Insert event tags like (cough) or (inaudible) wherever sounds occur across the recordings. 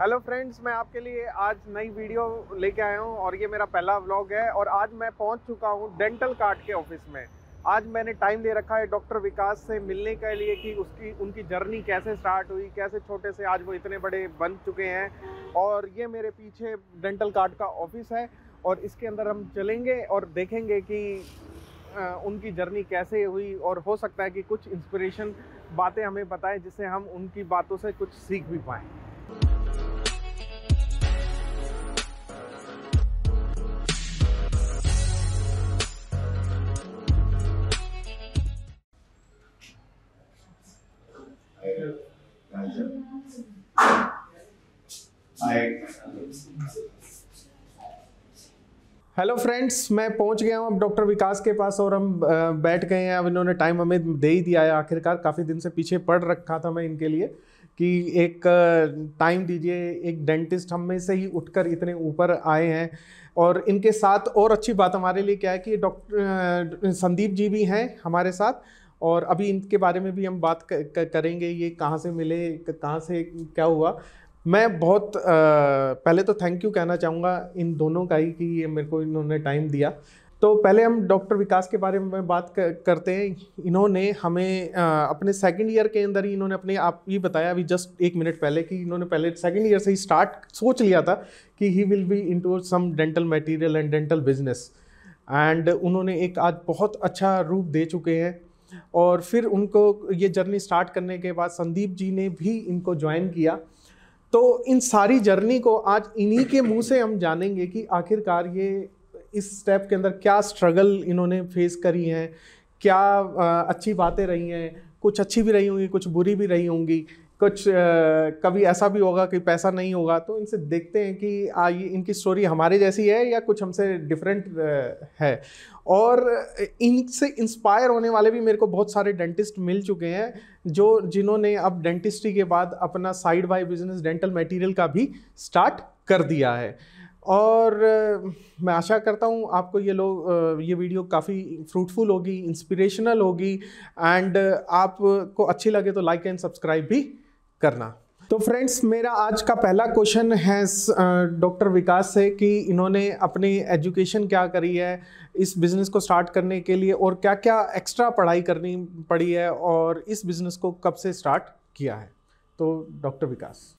Hello friends मैं आपके लिए आज नई वीडियो लेके आया हूँ और ये मेरा पहला व्लॉग है और आज मैं पहुँच चुका हूँ डेंटल कार्ड के ऑफ़िस में। आज मैंने टाइम दे रखा है डॉक्टर विकास से मिलने के लिए कि उसकी, उनकी जर्नी कैसे स्टार्ट हुई, कैसे छोटे से आज वो इतने बड़े बन चुके हैं। और ये मेरे पीछे डेंटल कार्ड का ऑफ़िस है और इसके अंदर हम चलेंगे और देखेंगे कि उनकी जर्नी कैसे हुई और हो सकता है कि कुछ इंस्पिरेशन बातें हमें बताएँ जिससे हम उनकी बातों से कुछ सीख भी पाएँ। हेलो फ्रेंड्स मैं पहुँच गया हूँ अब डॉक्टर विकास के पास और हम बैठ गए हैं। अब इन्होंने टाइम हमें दे ही दिया है। आखिरकार काफ़ी दिन से पीछे पढ़ रखा था मैं इनके लिए कि एक टाइम दीजिए। एक डेंटिस्ट हम में से ही उठकर इतने ऊपर आए हैं। और इनके साथ और अच्छी बात हमारे लिए क्या है कि डॉक्टर संदीप जी भी हैं हमारे साथ। और अभी इनके बारे में भी हम बात करेंगे ये कहाँ से मिले कहाँ से क्या हुआ। मैं बहुत आ, पहले तो थैंक यू कहना चाहूँगा इन दोनों का ही कि ये मेरे को इन्होंने टाइम दिया। तो पहले हम डॉक्टर विकास के बारे में बात करते हैं। इन्होंने हमें आ, अपने सेकंड ईयर के अंदर ही इन्होंने अपने आप ही बताया अभी जस्ट एक मिनट पहले कि इन्होंने पहले सेकंड ईयर से ही स्टार्ट सोच लिया था कि he will be into some dental material and dental business and उन्होंने एक आज बहुत अच्छा रूप दे चुके हैं। और फिर उनको ये जर्नी स्टार्ट करने के बाद संदीप जी ने भी इनको ज्वाइन किया। तो इन सारी जर्नी को आज इन्हीं के मुँह से हम जानेंगे कि आखिरकार ये इस स्टेप के अंदर क्या स्ट्रगल इन्होंने फेस करी हैं, क्या अच्छी बातें रही हैं, कुछ अच्छी भी रही होंगी, कुछ बुरी भी रही होंगी। कुछ कभी ऐसा भी होगा कि पैसा नहीं होगा तो इनसे देखते हैं कि आ, इनकी स्टोरी हमारे जैसी है या कुछ हमसे डिफरेंट है। और इनसे इंस्पायर होने वाले भी मेरे को बहुत सारे डेंटिस्ट मिल चुके हैं जो जिन्होंने अब डेंटिस्ट्री के बाद अपना side by business dental material का भी स्टार्ट कर दिया है। और मैं आशा करता हूँ आपको ये लोग ये वीडियो काफ़ी फ्रूटफुल होगी इंस्पिरेशनल होगी एंड आपको अच्छी लगे तो लाइक एंड सब्सक्राइब भी करना। तो फ्रेंड्स, मेरा आज का पहला क्वेश्चन है डॉक्टर विकास से कि इन्होंने अपनी एजुकेशन क्या करी है, इस बिज़नेस को स्टार्ट करने के लिए और क्या क्या एक्स्ट्रा पढ़ाई करनी पड़ी है और इस बिज़नेस को कब से स्टार्ट किया है। तो डॉक्टर विकास।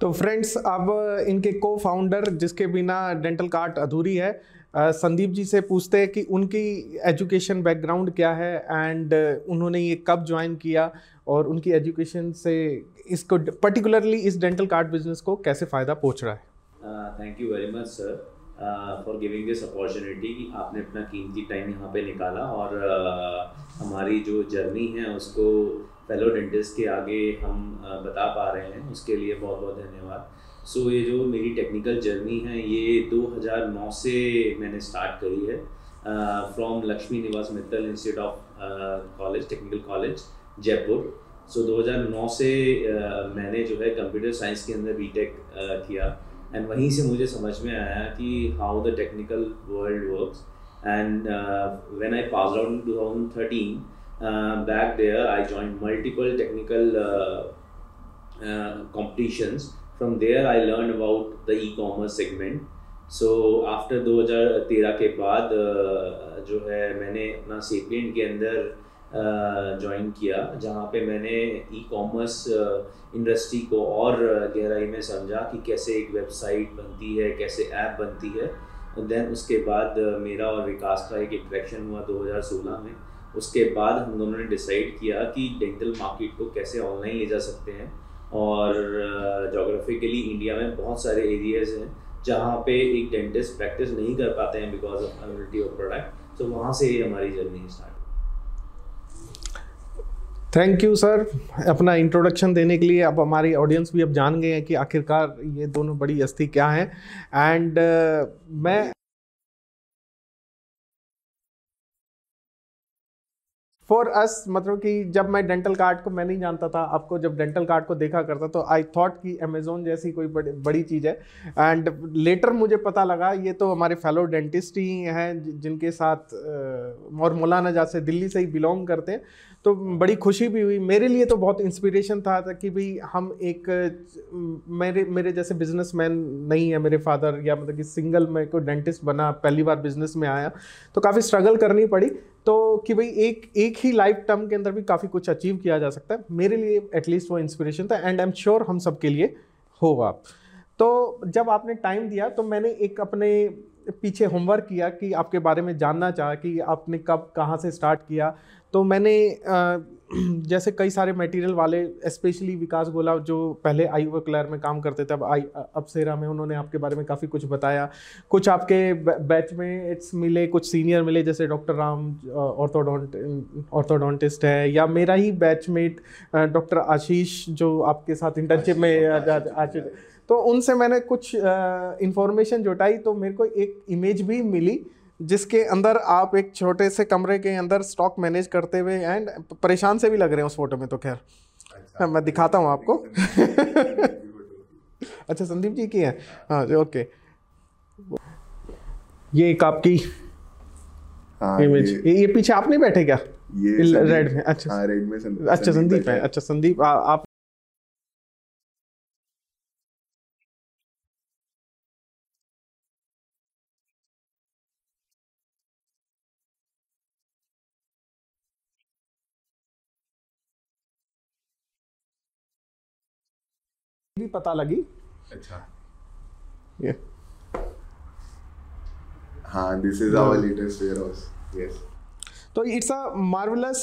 तो फ्रेंड्स अब इनके को फाउंडर जिसके बिना डेंटल कार्ट अधूरी है संदीप जी से पूछते हैं कि उनकी एजुकेशन बैकग्राउंड क्या है एंड उन्होंने ये कब ज्वाइन किया और उनकी एजुकेशन से इसको पर्टिकुलरली इस डेंटल कार्ड बिज़नेस को कैसे फ़ायदा पहुँच रहा है? Thank you very much sir for giving this opportunity आपने अपना कीमती टाइम यहाँ पे निकाला और uh, हमारी जो जर्नी है उसको फेलो डेंटिस्ट के आगे हम बता पा रहे हैं। उसके लिए बहुत बहुत धन्यवाद। सो so, ये जो मेरी टेक्निकल जर्नी है ये 2009 से मैंने स्टार्ट करी है from Laxmi Niwas Mittal institute of college technical college Jaipur so so, 2009 से uh, मैंने जो है कंप्यूटर साइंस के अंदर बीटेक uh, किया। एंड वहीं से मुझे समझ में आया कि how the technical world works and when I pass out in 2013 Uh, back there, I joined multiple technical uh, uh, competitions. From there, I learned about the e-commerce segment. So after 2013 के बाद जो है मैंने अपना sapien के अंदर join किया जहाँ पे मैंने ई कॉमर्स इंडस्ट्री को और गहराई में समझा कि कैसे एक वेबसाइट बनती है कैसे ऐप बनती है देन उसके बाद मेरा और विकास का एक इंट्रैक्शन हुआ 2016 में उसके बाद हम दोनों ने डिसाइड किया कि डेंटल मार्केट को कैसे ऑनलाइन ले जा सकते हैं। और जोग्राफिकली इंडिया में बहुत सारे एरियाज़ हैं जहाँ पे एक डेंटिस्ट प्रैक्टिस नहीं कर पाते हैं because of availability of product तो वहाँ से ही हमारी journey start thank you sir अपना इंट्रोडक्शन देने के लिए अब हमारी ऑडियंस भी अब जान गए हैं कि आखिरकार ये दोनों बड़ी हस्ती क्या हैं। एंड uh, मैं फॉर अस मतलब कि जब मैं डेंटल कार्ड को मैं नहीं जानता था आपको जब डेंटल कार्ड को देखा करता तो आई थॉट कि अमेजोन जैसी कोई बड़ी बड़ी चीज़ है। एंड लेटर मुझे पता लगा ये तो हमारे फेलो डेंटिस्ट ही हैं जिनके साथ और मौलाना जैसे दिल्ली से ही बिलोंग करते हैं। तो बड़ी खुशी भी हुई। मेरे लिए तो बहुत इंस्पिरेशन था, था कि भाई हम एक मेरे मेरे जैसे बिजनेसमैन नहीं है मेरे फादर या मतलब कि सिंगल मैं कोई डेंटिस्ट बना पहली बार बिज़नेस में आया तो काफ़ी स्ट्रगल करनी पड़ी। तो कि भाई एक एक ही लाइफ टर्म के अंदर भी काफ़ी कुछ अचीव किया जा सकता है। मेरे लिए एटलीस्ट वो इंस्पिरेशन था एंड आई एम श्योर हम सब के लिए होगा। तो जब आपने टाइम दिया तो मैंने एक अपने पीछे होमवर्क किया कि आपके बारे में जानना चाहा कि आपने कब, कहाँ से स्टार्ट किया। तो मैंने (clears throat) जैसे कई सारे मटेरियल वाले स्पेशली विकास गोला जो पहले आई वो क्लर में काम करते थे अब आई अब सेरा में उन्होंने आपके बारे में काफ़ी कुछ बताया। कुछ आपके बैच में इट्स मिले कुछ सीनियर मिले जैसे डॉक्टर राम ऑर्थोडोंट ऑर्थोडोंटिस्ट है या मेरा ही बैचमेट डॉक्टर आशीष जो आपके साथ इंटर्नशिप में आशीष तो उनसे मैंने कुछ इन्फॉर्मेशन जुटाई तो मेरे को एक इमेज भी मिली जिसके अंदर आप एक छोटे से कमरे के अंदर स्टॉक मैनेज करते हुए एंड परेशान से भी लग रहे हैं उस फ़ोटो में तो खैर। अच्छा, मैं दिखाता हूँ आपको। अच्छा संदीप जी की है? हाँ जी ओके। ये एक आपकी हाँ, इमेज ये, ये पीछे आप नहीं बैठे क्या? ये रेड में। अच्छा। हाँ, रेड में अच्छा संदीप है। अच्छा संदीप आप भी पता लगी। अच्छा। ये। हाँ this is our latest ware yes तो इट्स अ मार्वलस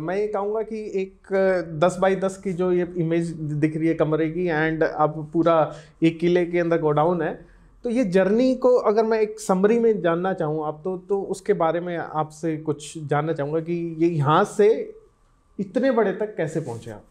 मैं ये कहूँगा कि एक दस बाई दस की जो ये इमेज दिख रही है कमरे की एंड अब पूरा एक किले के अंदर गोडाउन है। तो ये जर्नी को अगर मैं एक समरी में जानना चाहूँ आप तो तो उसके बारे में आपसे कुछ जानना चाहूँगा कि ये यहाँ से इतने बड़े तक कैसे पहुँचे आप?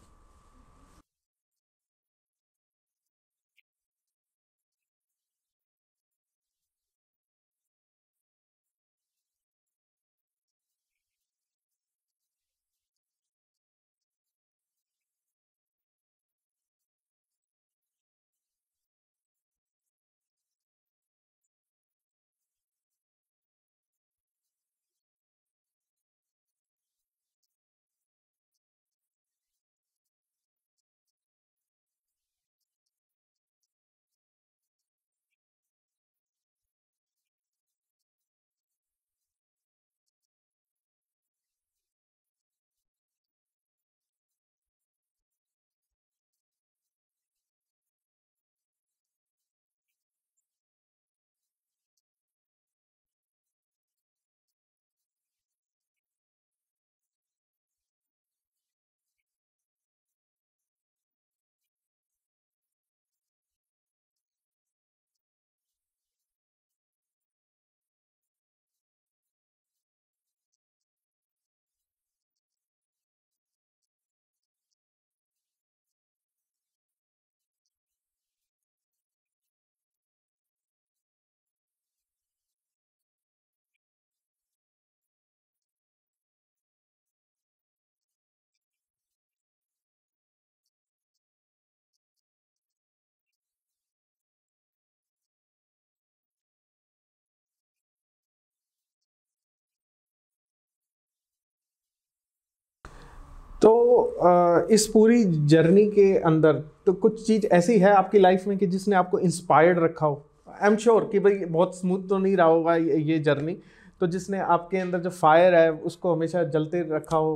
तो इस पूरी जर्नी के अंदर तो कुछ चीज़ ऐसी है आपकी लाइफ में कि जिसने आपको इंस्पायर्ड रखा हो? आई एम श्योर कि भाई बहुत स्मूथ तो नहीं रहा होगा ये जर्नी। तो जिसने आपके अंदर जो फायर है उसको हमेशा जलते रखा हो।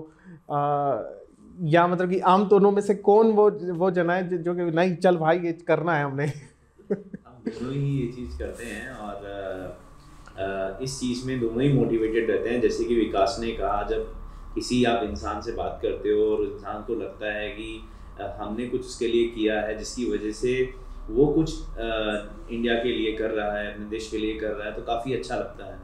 आ, या मतलब कि आम दोनों में से कौन वो वो जना है जो कि नहीं चल भाई ये करना है हमने। दोनों ही ये चीज़ करते हैं और आ, इस चीज़ में दोनों ही मोटिवेटेड रहते हैं। जैसे कि विकास ने कहा जब किसी आप इंसान से बात करते हो और इंसान को लगता है कि हमने कुछ उसके लिए किया है जिसकी वजह से वो कुछ इंडिया के लिए कर रहा है, अपने देश के लिए कर रहा है तो काफ़ी अच्छा लगता है।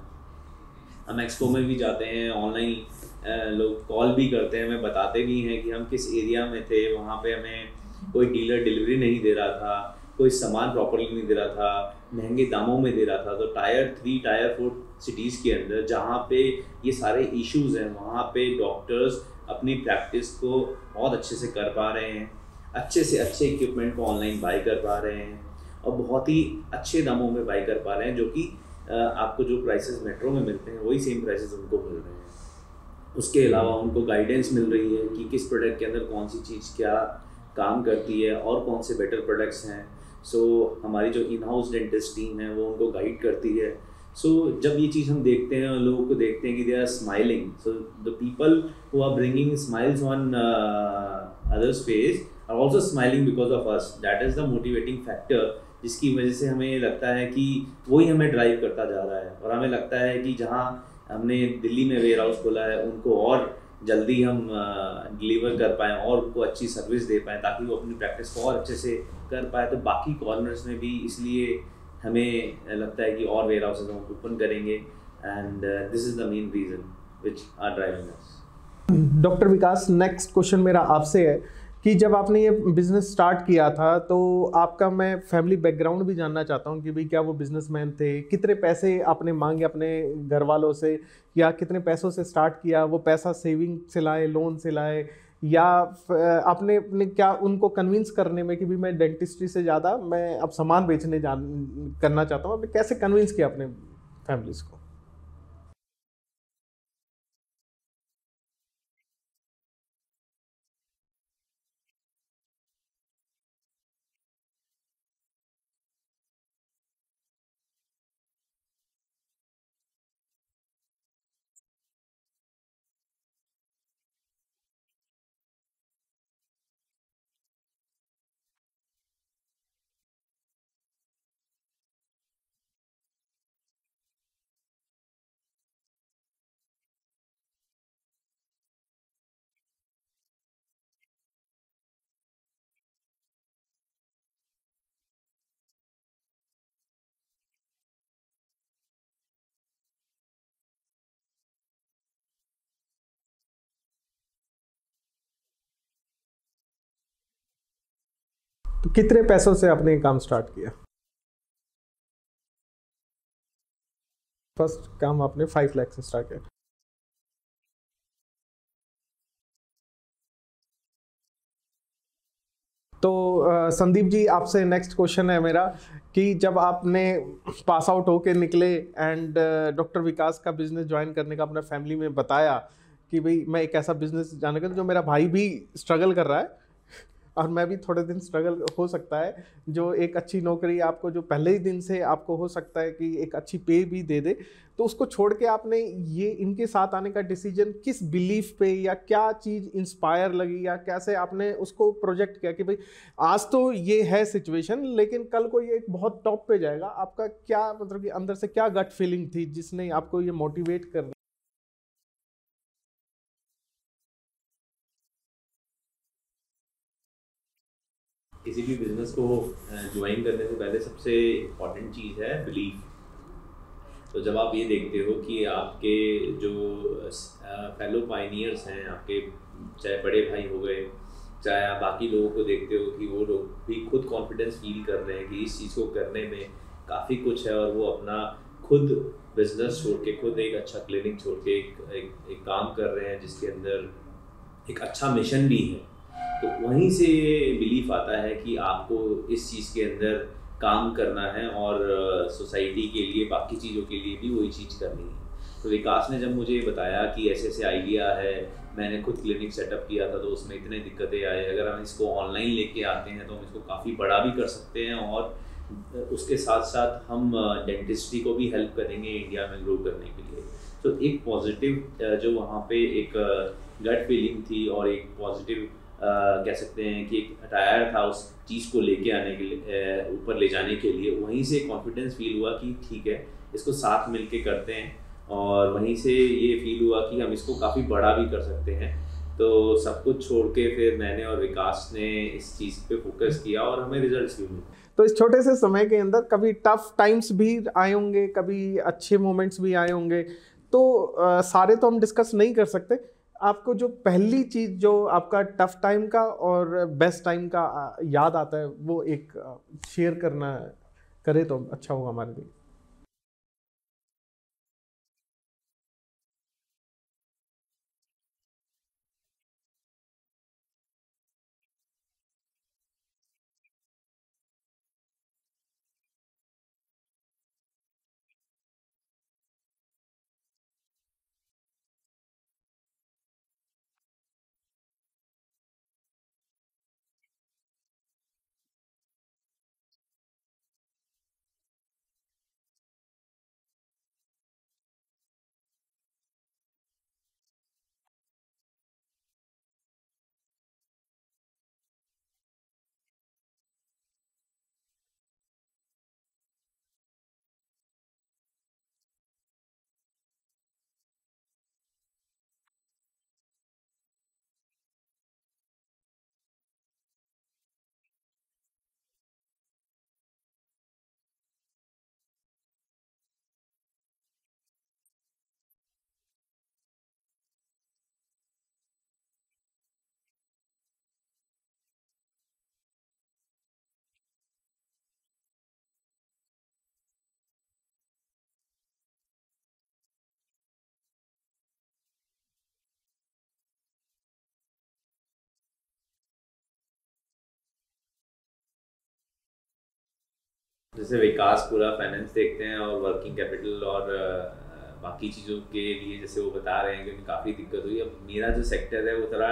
हम एक्सपो में भी जाते हैं, ऑनलाइन लोग कॉल भी करते हैं, हमें बताते भी हैं कि हम किस एरिया में थे, वहाँ पे हमें कोई डीलर डिलीवरी नहीं दे रहा था, कोई सामान प्रॉपरली नहीं दे रहा था, महँगे दामों में दे रहा था तो tier, three tier, four cities के अंदर जहाँ पे ये सारे इश्यूज़ हैं वहाँ पे डॉक्टर्स अपनी प्रैक्टिस को बहुत अच्छे से कर पा रहे हैं अच्छे से अच्छे इक्विपमेंट को ऑनलाइन बाई कर पा रहे हैं और बहुत ही अच्छे दामों में बाई कर पा रहे हैं जो कि आपको जो प्राइसेस मेट्रो में मिलते हैं वही सेम प्राइसेस उनको मिल रहे हैं। उसके अलावा उनको गाइडेंस मिल रही है कि किस प्रोडक्ट के अंदर कौन सी चीज़ क्या काम करती है और कौन से बेटर प्रोडक्ट्स हैं। सो so, हमारी जो इन हाउस डेंटिस्ट टीम है वो उनको गाइड करती है सो so, जब ये चीज़ हम देखते हैं और लोगों को देखते हैं कि they are smiling so the people who are bringing smiles on others face are also smiling because of us that is the motivating factor जिसकी वजह से हमें लगता है कि वही हमें ड्राइव करता जा रहा है। और हमें लगता है कि जहाँ हमने दिल्ली में वेयर हाउस खोला है उनको और जल्दी हम डिलीवर कर पाएँ और उनको अच्छी सर्विस दे पाएँ ताकि वो अपनी प्रैक्टिस को और अच्छे से कर पाए। तो बाकी कॉर्नर्स में भी इसलिए हमें लगता है कि और वेयर हाउसेज हम ओपन करेंगे and this is the main reason which are driving doctor Vikas next question मेरा आपसे है कि जब आपने ये बिज़नेस स्टार्ट किया था तो आपका मैं फैमिली बैकग्राउंड भी जानना चाहता हूँ कि भाई क्या वो बिजनेसमैन थे? कितने पैसे आपने मांगे अपने घर वालों से? या कितने पैसों से स्टार्ट किया? वो पैसा सेविंग से लाए लोन से लाए? या आपने अपने क्या उनको कन्विंस करने में कि भी मैं डेंटिस्ट्री से ज़्यादा मैं अब सामान बेचने जान, करना चाहता हूँ आपने कैसे कन्विंस किया अपने फैमिलीज़ को? तो कितने पैसों से आपने काम स्टार्ट किया? फ़र्स्ट काम आपने फाइव लैख से स्टार्ट किया। तो संदीप जी, आपसे नेक्स्ट क्वेश्चन है मेरा कि जब आपने पास आउट होके निकले एंड डॉक्टर विकास का बिज़नेस ज्वाइन करने का अपने फैमिली में बताया कि भाई मैं एक ऐसा बिज़नेस जाने का जो मेरा भाई भी स्ट्रगल कर रहा है और मैं भी थोड़े दिन स्ट्रगल हो सकता है, जो एक अच्छी नौकरी आपको जो पहले ही दिन से आपको हो सकता है कि एक अच्छी पे भी दे दे तो उसको छोड़ के आपने ये इनके साथ आने का डिसीज़न किस बिलीफ पे या क्या चीज़ इंस्पायर लगी या कैसे आपने उसको प्रोजेक्ट किया कि भाई आज तो ये है सिचुएशन लेकिन कल को ये एक बहुत टॉप पे जाएगा। आपका क्या मतलब कि अंदर से क्या गट फीलिंग थी जिसने आपको ये मोटिवेट कर किसी भी बिज़नेस को ज्वाइन करने से पहले सबसे इंपॉर्टेंट चीज़ है बिलीफ तो जब आप ये देखते हो कि आपके जो फेलो पाइनियर्स हैं आपके चाहे बड़े भाई हो गए चाहे आप बाकी लोगों को देखते हो कि वो लोग भी खुद कॉन्फिडेंस फील कर रहे हैं कि इस चीज़ को करने में काफ़ी कुछ है और वो अपना खुद बिज़नेस छोड़ के खुद एक अच्छा क्लिनिक छोड़ के एक, एक, एक काम कर रहे हैं जिसके अंदर एक अच्छा मिशन भी है। तो वहीं से ये बिलीफ आता है कि आपको इस चीज़ के अंदर काम करना है और सोसाइटी के लिए, बाकी चीज़ों के लिए भी वही चीज़ करनी है। तो विकास ने जब मुझे बताया कि ऐसे ऐसे आइडिया है, मैंने खुद क्लिनिक सेटअप किया था तो उसमें इतने दिक्कतें आए, अगर हम इसको ऑनलाइन लेके आते हैं तो हम इसको काफ़ी बड़ा भी कर सकते हैं और उसके साथ साथ हम डेंटिस्ट्री को भी हेल्प करेंगे इंडिया में ग्रो करने के लिए। तो एक पॉजिटिव जो वहाँ पे एक गट फीलिंग थी और एक पॉजिटिव कह सकते हैं कि एक अटायर था उस चीज़ को लेके आने के लिए ऊपर ले जाने के लिए। वहीं से कॉन्फिडेंस फील हुआ कि ठीक है इसको साथ मिल के करते हैं और वहीं से ये फील हुआ कि हम इसको काफ़ी बड़ा भी कर सकते हैं। तो सब कुछ छोड़ के फिर मैंने और विकास ने इस चीज़ पे फोकस किया और हमें रिजल्ट्स भी मिले। तो इस छोटे से समय के अंदर कभी टफ टाइम्स भी आए होंगे कभी अच्छे मोमेंट्स भी आए होंगे। तो आ, सारे तो हम डिस्कस नहीं कर सकते आपको जो पहली चीज़ जो आपका टफ टाइम का और बेस्ट टाइम का याद आता है, वो एक शेयर करना, करे तो अच्छा होगा हमारे लिए। जैसे विकास पूरा फाइनेंस देखते हैं और वर्किंग कैपिटल और बाकी चीज़ों के लिए जैसे वो बता रहे हैं कि काफ़ी दिक्कत हुई। अब मेरा जो सेक्टर है वो थोड़ा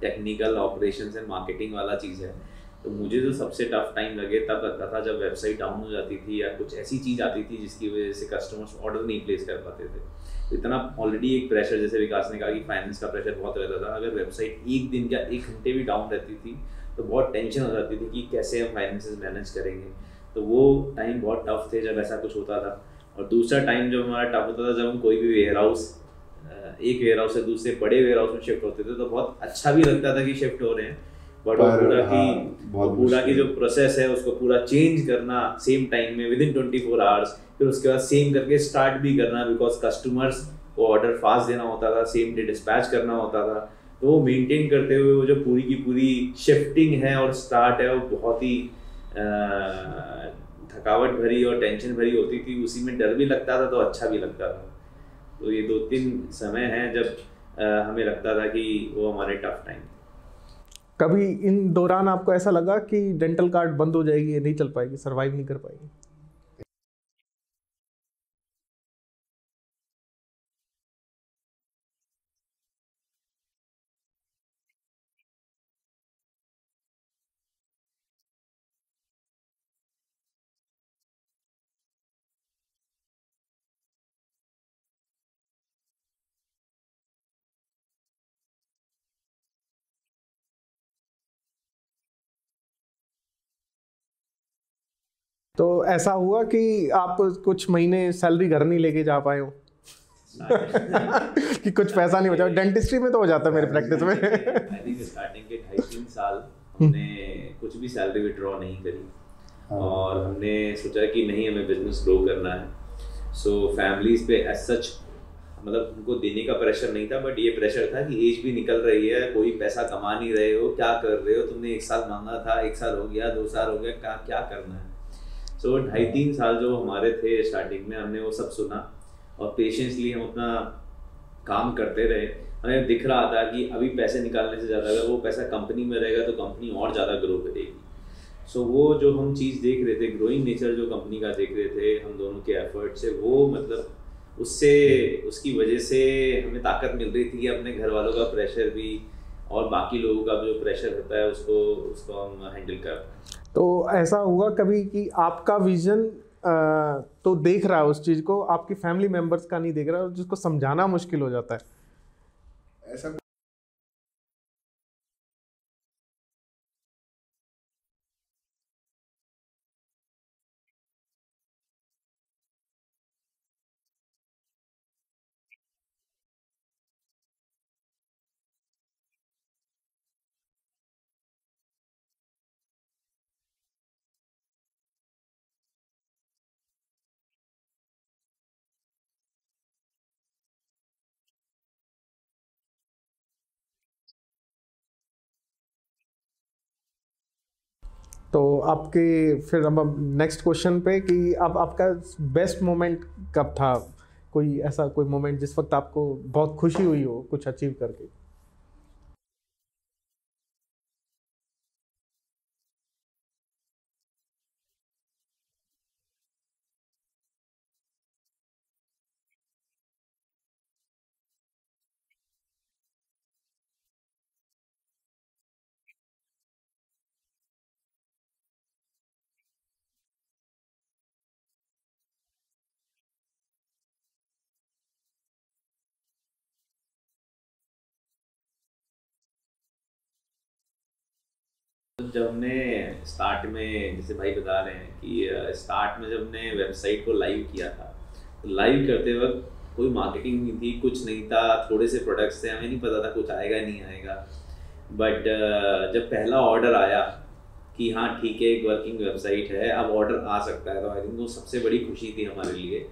टेक्निकल ऑपरेशन एंड मार्केटिंग वाला चीज़ है। तो मुझे जो सबसे टफ टाइम लगे तब लगता था जब वेबसाइट डाउन हो जाती थी या कुछ ऐसी चीज़ आती थी जिसकी वजह से कस्टमर्स ऑर्डर नहीं प्लेस कर पाते थे। तो इतना ऑलरेडी एक प्रेशर जैसे विकास ने कहा कि फाइनेंस का प्रेशर बहुत रहता था। अगर वेबसाइट एक दिन या एक घंटे भी डाउन रहती थी तो बहुत टेंशन हो जाती थी कि कैसे हम फाइनेंसेस मैनेज करेंगे। तो वो टाइम बहुत टफ थे जब ऐसा कुछ होता था। और दूसरा टाइम जब हमारा टफ होता था जब हम कोई भी वेयर हाउस एक वेयर हाउस से दूसरे बड़े वेयर हाउस में शिफ्ट होते थे तो बहुत अच्छा भी लगता था कि शिफ्ट हो रहे हैं। बट वो पूरा हाँ, की पूरा की जो प्रोसेस है उसको पूरा चेंज करना सेम टाइम में within twenty four hours फिर उसके बाद सेम करके स्टार्ट भी करना बिकॉज़ कस्टमर्स को ऑर्डर फास्ट देना होता था सेम डे डिस्पैच करना होता था। तो वो मेंटेन करते हुए वो जो पूरी की पूरी शिफ्टिंग है और स्टार्ट है वो बहुत ही थकावट भरी और टेंशन भरी होती थी, उसी में डर भी लगता था तो अच्छा भी लगता था। तो ये दो तीन समय हैं जब हमें लगता था कि वो हमारे टफ टाइम कभी इन दौरान आपको ऐसा लगा कि डेंटल कार्ड बंद हो जाएगी नहीं चल पाएगी सर्वाइव नहीं कर पाएगी? तो ऐसा हुआ कि आप कुछ महीने सैलरी घर नहीं लेके जा पाए हो? (laughs) कि कुछ पैसा नहीं बचा? डेंटिस्ट्री में तो हो जाता है मेरी प्रैक्टिस में। स्टार्टिंग के ढाई तीन साल हमने कुछ भी सैलरी विड्रॉ नहीं करी। हाँ। और हमने सोचा कि नहीं हमें बिज़नेस ग्रो करना है। सो फैमिलीज़ पे एज सच मतलब उनको देने का प्रेशर नहीं था बट ये प्रेशर था कि एज भी निकल रही है कोई पैसा कमा नहीं रहे हो क्या कर रहे हो? तुमने एक साल मांगा था एक साल हो गया दो साल हो गया क्या क्या करना है? सो ढाई तीन साल जो हमारे थे स्टार्टिंग में हमने वो सब सुना और पेशेंसली हम अपना काम करते रहे। हमें दिख रहा था कि अभी पैसे निकालने से ज़्यादा अगर वो पैसा कंपनी में रहेगा तो कंपनी और ज़्यादा ग्रो करेगी। सो so, वो जो हम चीज़ देख रहे थे ग्रोइंग नेचर जो कंपनी का देख रहे थे हम दोनों के एफर्ट से वो मतलब उससे उसकी वजह से हमें ताकत मिल रही थी कि अपने घर वालों का प्रेशर भी और बाकी लोगों का जो प्रेशर होता है उसको उसको हम हैंडल कर तो ऐसा हुआ कभी कि आपका विजन तो देख रहा है उस चीज़ को, आपकी फैमिली मेंबर्स का नहीं देख रहा है जिसको समझाना मुश्किल हो जाता है? ऐसा तो आपके फिर अब नेक्स्ट क्वेश्चन पे कि अब आपका बेस्ट मोमेंट कब था? कोई ऐसा कोई मोमेंट जिस वक्त आपको बहुत खुशी हुई हो कुछ अचीव करके? जब हमने स्टार्ट में, जैसे भाई बता रहे हैं कि स्टार्ट में जब हमने वेबसाइट को लाइव किया था तो लाइव करते वक्त कोई मार्केटिंग नहीं थी, कुछ नहीं था, थोड़े से प्रोडक्ट्स थे, हमें नहीं पता था कुछ आएगा नहीं आएगा। बट जब पहला ऑर्डर आया कि हाँ ठीक है, एक वर्किंग वेबसाइट है, अब ऑर्डर आ सकता है तो आई थिंक वो सबसे बड़ी खुशी थी हमारे लिए।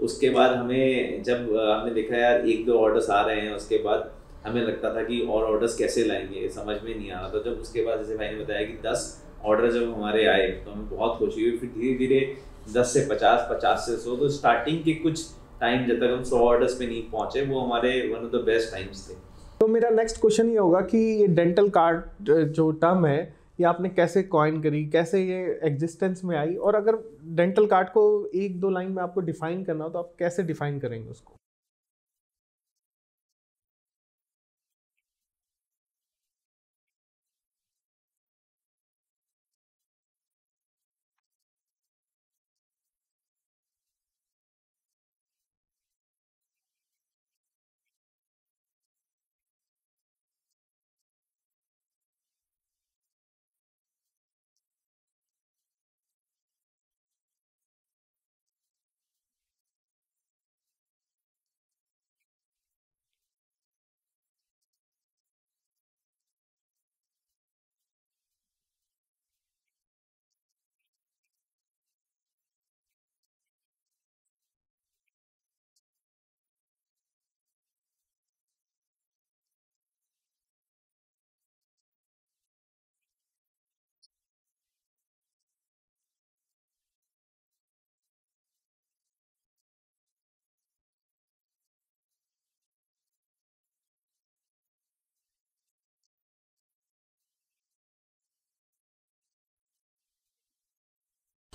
उसके बाद हमें, जब हमने देखा, यार, एक दो ऑर्डर्स आ रहे हैं, उसके बाद हमें लगता था कि और ऑर्डर्स कैसे लाएँगे? समझ में नहीं आ रहा था जब उसके बाद जैसे भाई ने बताया कि दस ऑर्डर जब हमारे आए तो हमें बहुत खुशी हुई। फिर धीरे धीरे दस से पचास पचास से सौ तो स्टार्टिंग के कुछ टाइम जब तक हम सौ ऑर्डर्स पे नहीं पहुँचे, वो हमारे one of the best times थे। तो मेरा नेक्स्ट क्वेश्चन ये होगा कि ये डेंटल कार्ड जो टर्म है, ये आपने कैसे कॉइन करी? कैसे ये एग्जिस्टेंस में आई? और अगर डेंटल कार्ड को एक दो लाइन में आपको डिफाइन करना हो तो आप कैसे डिफाइन करेंगे उसको?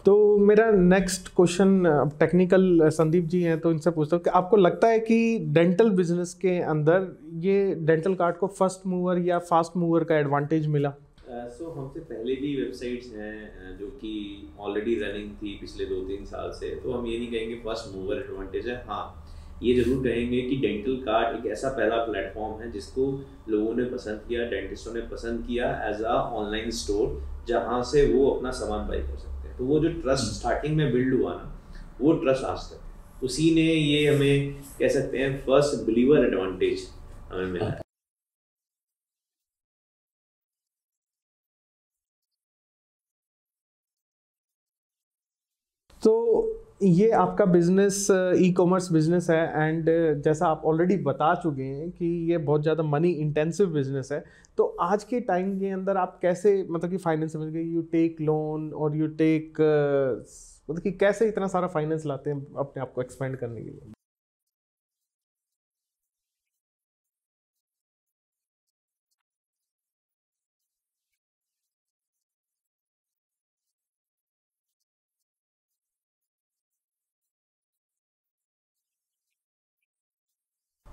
तो मेरा नेक्स्ट क्वेश्चन अब टेक्निकल संदीप जी हैं तो इनसे पूछता हूँ कि आपको लगता है कि डेंटल बिज़नेस के अंदर ये डेंटल कार्ड को फ़र्स्ट मूवर या फास्ट मूवर का एडवांटेज मिला? सो uh, so, हमसे पहले भी वेबसाइट्स हैं जो कि ऑलरेडी रनिंग थी पिछले दो तीन साल से तो हम ये नहीं कहेंगे फ़र्स्ट मूवर एडवांटेज है। हाँ ये ज़रूर कहेंगे कि डेंटल कार्ड एक ऐसा पहला प्लेटफॉर्म है जिसको लोगों ने पसंद किया डेंटिस्टों ने पसंद किया एज अ ऑनलाइन स्टोर जहाँ से वो अपना सामान बाई कर सकते तो वो जो ट्रस्ट स्टार्टिंग में बिल्ड हुआ ना, वो ट्रस्ट आज तक। उसी ने ये हमें कह सकते हैं फ़र्स्ट बिलीवर एडवांटेज हमें मिला है। ये आपका बिज़नेस ई कॉमर्स बिज़नेस है एंड uh, जैसा आप ऑलरेडी बता चुके हैं कि ये बहुत ज़्यादा मनी इंटेंसिव बिज़नेस है तो आज के टाइम के अंदर आप कैसे मतलब कि फाइनेंस समझ गए यू टेक लोन और यू टेक मतलब कि कैसे इतना सारा फाइनेंस लाते हैं अपने आप को एक्सपेंड करने के लिए?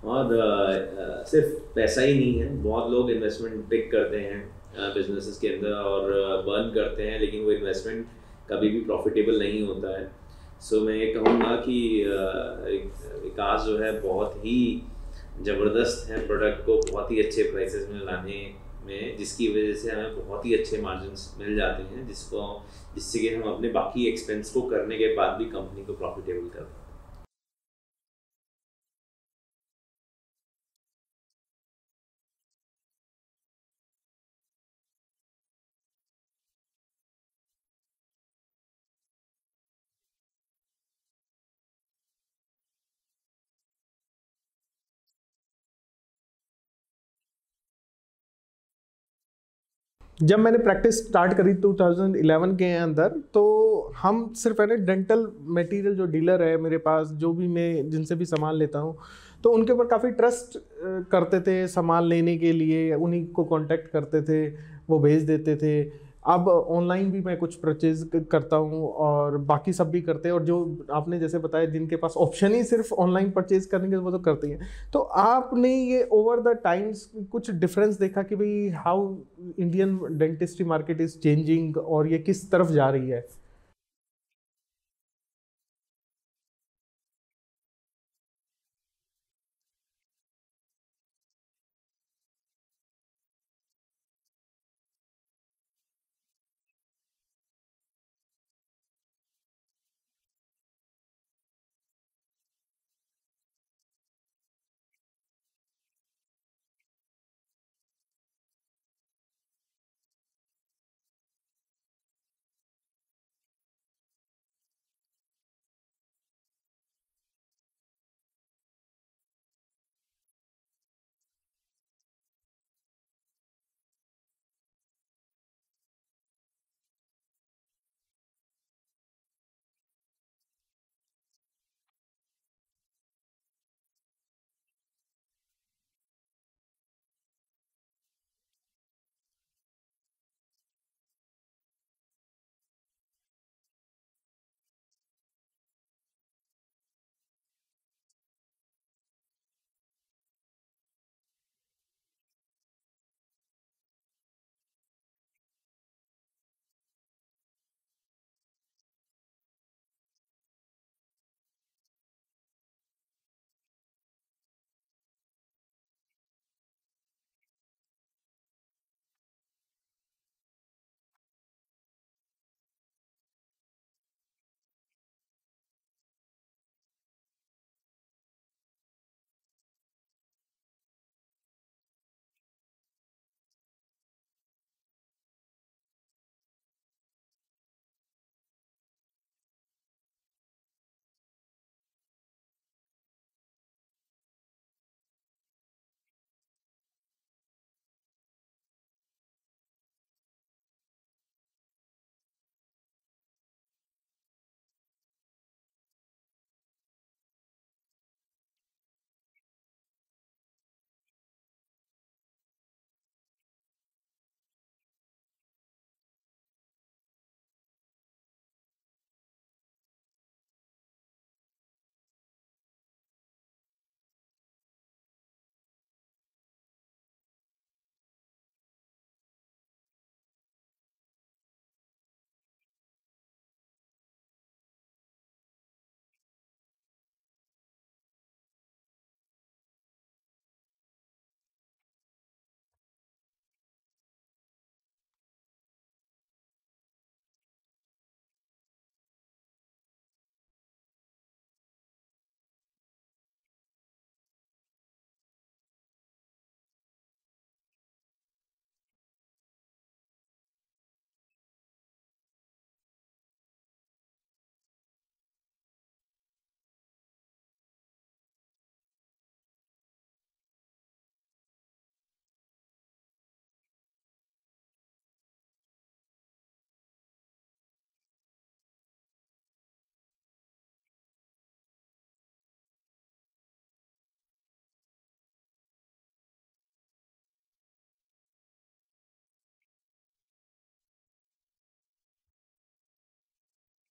और सिर्फ़ पैसा ही नहीं है। बहुत लोग इन्वेस्टमेंट पिक करते हैं बिजनेसेस के अंदर और बर्न करते हैं, लेकिन वो इन्वेस्टमेंट कभी भी प्रॉफिटेबल नहीं होता है। सो मैं ये कहूँगा कि विकास जो है बहुत ही ज़बरदस्त है प्रोडक्ट को बहुत ही अच्छे प्राइसेस में लाने में, जिसकी वजह से हमें बहुत ही अच्छे मार्जिन मिल जाते हैं, जिसको, जिससे कि हम अपने बाकी एक्सपेंस को करने के बाद भी कंपनी को प्रॉफिटेबल करते हैं जब मैंने प्रैक्टिस स्टार्ट करी 2011 के अंदर तो हम सिर्फ़ है ना डेंटल मटेरियल जो डीलर है मेरे पास, जो भी मैं जिनसे भी सामान लेता हूँ तो उनके ऊपर काफ़ी ट्रस्ट करते थे सामान लेने के लिए, उन्हीं को कांटेक्ट करते थे, वो भेज देते थे। अब ऑनलाइन भी मैं कुछ परचेज करता हूँ और बाकी सब भी करते हैं और जो आपने जैसे बताया जिनके पास ऑप्शन ही सिर्फ़ ऑनलाइन परचेज करने के वो तो करते हैं तो आपने ये ओवर द टाइम्स कुछ डिफरेंस देखा कि भाई how Indian dentistry market is changing और ये किस तरफ़ जा रही है?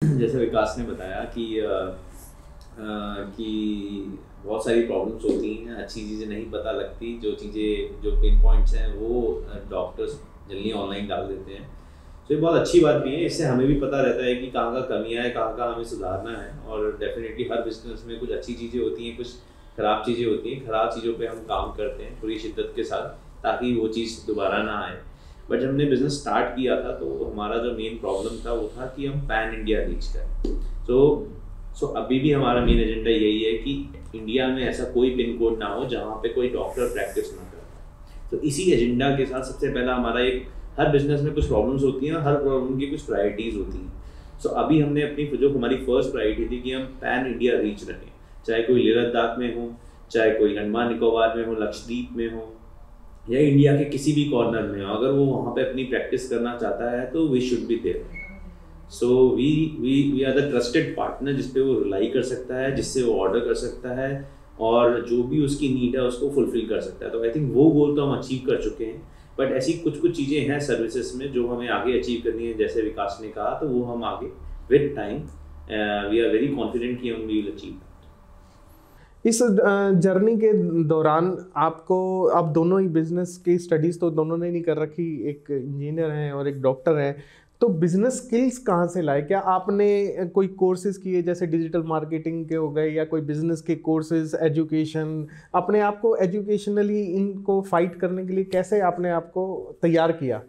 (clears throat) जैसे विकास ने बताया कि आ, आ, कि बहुत सारी प्रॉब्लम्स होती हैं अच्छी चीज़ें नहीं पता लगती जो चीज़ें जो पिन पॉइंट्स हैं वो डॉक्टर्स जल्दी ऑनलाइन डाल देते हैं। तो ये बहुत अच्छी बात भी है इससे हमें भी पता रहता है कि कहाँ का कमियाँ है कहाँ का हमें सुधारना है। और डेफिनेटली हर बिज़नेस में कुछ अच्छी चीज़ें होती हैं कुछ ख़राब चीज़ें होती हैं। ख़राब चीज़ों पर हम काम करते हैं पूरी शिद्दत के साथ ताकि वो चीज़ दोबारा ना आए। बट जब हमने बिज़नेस स्टार्ट किया था तो हमारा जो मेन प्रॉब्लम था वो था कि हम पैन इंडिया रीच करें। तो सो अभी भी हमारा मेन एजेंडा यही है कि इंडिया में ऐसा कोई पिन कोड ना हो जहाँ पे कोई डॉक्टर प्रैक्टिस ना करता तो इसी एजेंडा के साथ सबसे पहला हमारा एक हर बिज़नेस में कुछ प्रॉब्लम्स होती हैं हर प्रॉब्लम की कुछ प्रायोरिटीज़ होती हैं। सो so, अभी हमने अपनी जो हमारी फ़र्स्ट प्रायोरिटी थी कि हम पैन इंडिया रीच रखें। चाहे कोई लेह लद्दाख में हो चाहे कोई अंडमान निकोबार में हो लक्षद्वीप में हो या इंडिया के किसी भी कॉर्नर में, अगर वो वहाँ पे अपनी प्रैक्टिस करना चाहता है तो we should be there so we we we are the trusted partner जिसपे वो रिलाई कर सकता है, जिससे वो ऑर्डर कर सकता है, और जो भी उसकी नीड है, उसको फुलफिल कर सकता है. तो आई थिंक वो गोल तो हम अचीव कर चुके हैं बट ऐसी कुछ कुछ चीज़ें हैं सर्विसेज़ में जो हमें आगे अचीव करनी है. जैसे विकास ने कहा तो वो हम आगे with time we are very confident कि हम वी विल अचीव इस जर्नी के दौरान आपको, आप दोनों ही बिज़नेस की स्टडीज़ तो दोनों ने नहीं कर रखी, एक इंजीनियर हैं और एक डॉक्टर हैं तो बिज़नेस स्किल्स कहाँ से लाए? क्या आपने कोई कोर्सेज किए, जैसे डिजिटल मार्केटिंग के हो गए, या कोई बिज़नेस के कोर्सेज एजुकेशन अपने आप को एजुकेशनली इनको फाइट करने के लिए कैसे आपने आपको तैयार किया?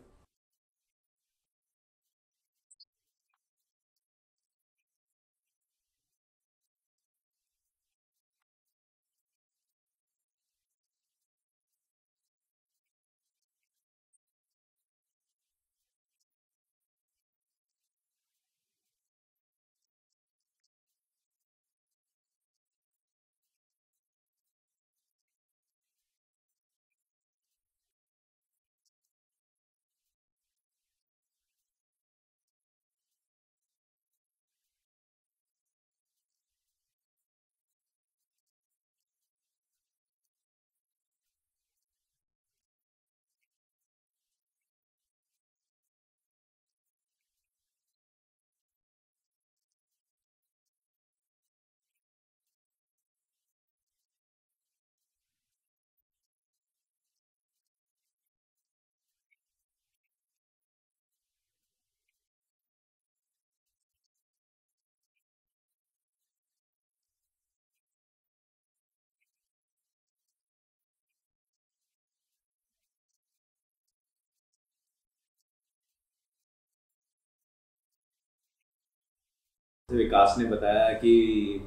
विकास ने बताया कि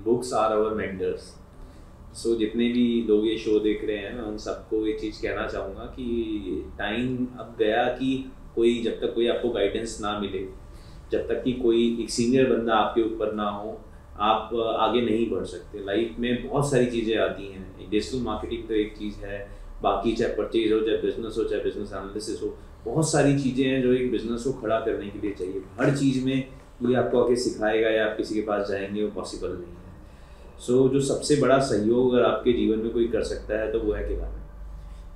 books are our mentors so जितने भी लोग ये शो देख रहे हैं, मैं उन सबको ये चीज़ कहना चाहूँगा कि टाइम अब गया कि कोई, जब तक कोई आपको गाइडेंस ना मिले, जब तक कि कोई एक सीनियर बंदा आपके ऊपर ना हो, आप आगे नहीं बढ़ सकते। लाइफ में बहुत सारी चीज़ें आती हैं। डिजिटल मार्केटिंग तो एक चीज़ है, बाकी चाहे परचेज हो, चाहे बिज़नेस हो, चाहे बिज़नेस एनालिसिस हो, बहुत सारी चीज़ें हैं जो एक बिज़नेस को खड़ा करने के लिए चाहिए। हर चीज़ में ये आपको आके सिखाएगा या आप किसी के पास जाएँगे वो पॉसिबल नहीं है। सो so, जो सबसे बड़ा सहयोग अगर आपके जीवन में कोई कर सकता है तो वो है किताबें।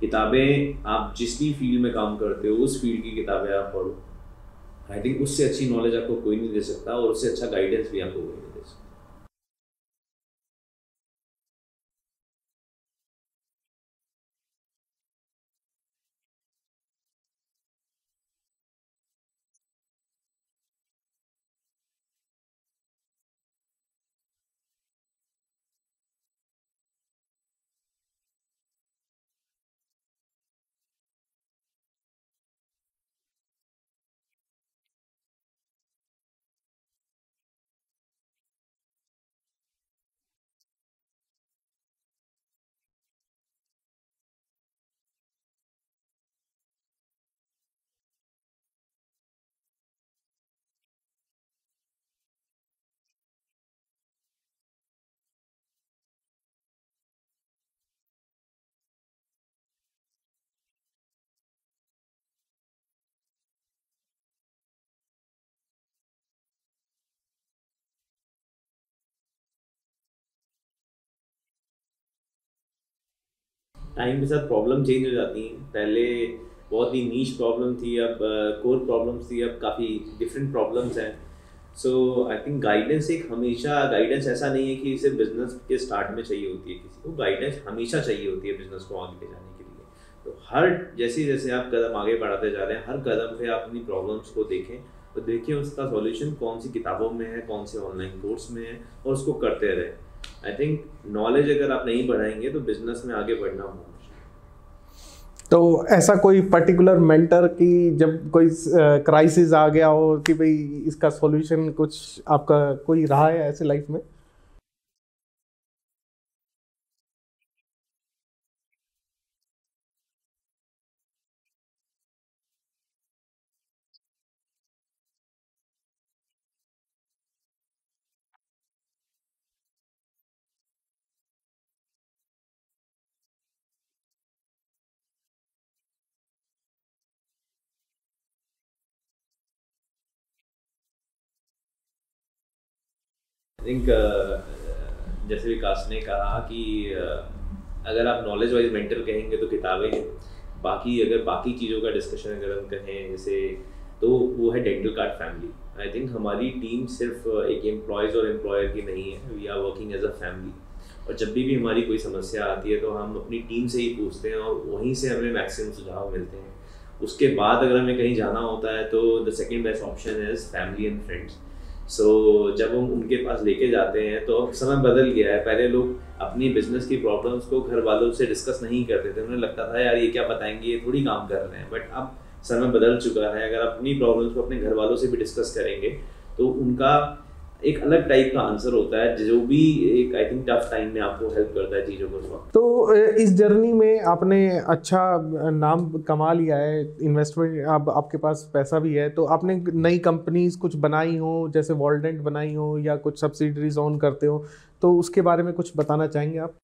किताबें आप जिस भी फ़ील्ड में काम करते हो उस फ़ील्ड की किताबें आप पढ़ो। आई थिंक उससे अच्छी नॉलेज आपको कोई नहीं दे सकता और उससे अच्छा गाइडेंस भी आपको कोई नहीं टाइम के साथ प्रॉब्लम चेंज हो जाती हैं। पहले बहुत ही नीच प्रॉब्लम थी अब कोर uh, प्रॉब्लम्स थी अब काफ़ी डिफरेंट प्रॉब्लम्स हैं। सो आई थिंक गाइडेंस एक हमेशा गाइडेंस ऐसा नहीं है कि इसे बिज़नेस के स्टार्ट में चाहिए होती है किसी को। गाइडेंस हमेशा चाहिए होती है बिज़नेस को आगे ले जाने के लिए। तो हर जैसे जैसे आप कदम आगे बढ़ाते जा रहे हैं हर कदम पे आप अपनी प्रॉब्लम्स को देखें तो देखिए उसका सॉल्यूशन कौन सी किताबों में है कौन से ऑनलाइन कोर्स में है और उसको करते रहे। आई थिंक नॉलेज अगर आप नहीं बढ़ाएँगे तो बिज़नेस में आगे बढ़ना होगा। तो ऐसा कोई पर्टिकुलर मेंटर की जब कोई क्राइसिस आ गया हो कि भाई इसका सॉल्यूशन कुछ आपका कोई रहा है ऐसे लाइफ में? थिंक uh, जैसे विकास ने कहा कि uh, अगर आप नॉलेज वाइज मेंटर कहेंगे तो किताबें हैं। बाकी अगर बाकी चीज़ों का डिस्कशन अगर हम कहें जैसे तो वो है dental card family I think हमारी टीम सिर्फ़ uh, एक एम्प्लॉयज़ और एम्प्लॉयर की नहीं है। We are working as a family और जब भी भी हमारी कोई समस्या आती है तो हम अपनी टीम से ही पूछते हैं और वहीं से हमें मैक्सिमम सुझाव मिलते हैं। उसके बाद अगर हमें कहीं जाना होता है तो the second best option is family and friends so so, जब हम उनके पास लेके जाते हैं तो अब समय बदल गया है। पहले लोग अपनी बिज़नेस की प्रॉब्लम्स को घर वालों से डिस्कस नहीं करते थे। उन्हें लगता था यार ये क्या बताएँगे? ये थोड़ी काम कर रहे हैं। बट अब समय बदल चुका है। अगर अपनी प्रॉब्लम्स को अपने घर वालों से भी डिस्कस करेंगे तो उनका एक अलग टाइप का आंसर होता है, जो भी एक आई थिंक टफ टाइम में आपको हेल्प करता है चीज़ों को तो इस जर्नी में आपने अच्छा नाम कमा लिया है इन्वेस्टमेंट आप आपके पास पैसा भी है तो आपने नई कंपनीज़ कुछ बनाई हो, जैसे वॉल्डेंट बनाई हो, या कुछ सब्सिडरीज ऑन करते हो तो उसके बारे में कुछ बताना चाहेंगे आप?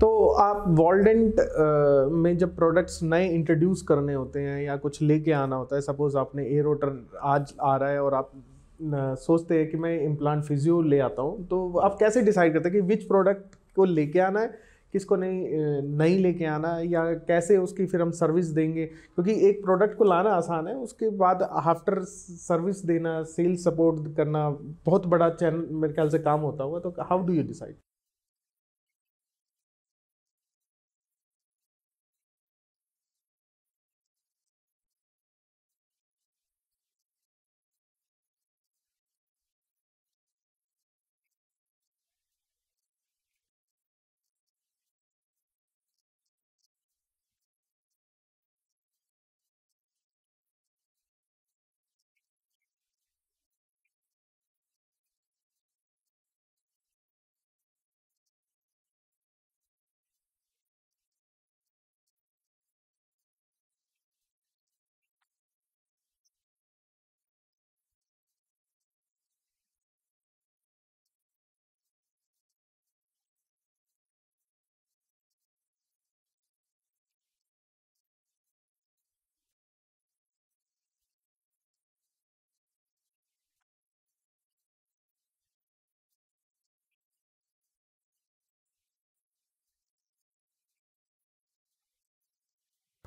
तो आप वॉल्डेंट में जब प्रोडक्ट्स नए इंट्रोड्यूस करने होते हैं या कुछ लेके आना होता है सपोज़ आपने एयर रोटर आज आ रहा है और आप सोचते हैं कि मैं इम्प्लांट फिजियो ले आता हूँ तो आप कैसे डिसाइड करते हैं कि विच प्रोडक्ट को लेके आना है, किसको नहीं नहीं लेके आना है या कैसे उसकी फिर हम सर्विस देंगे? क्योंकि एक प्रोडक्ट को लाना आसान है, उसके बाद आफ्टर सर्विस देना सेल्स सपोर्ट करना बहुत बड़ा चैन मेरे ख्याल से काम होता हुआ तो how do you decide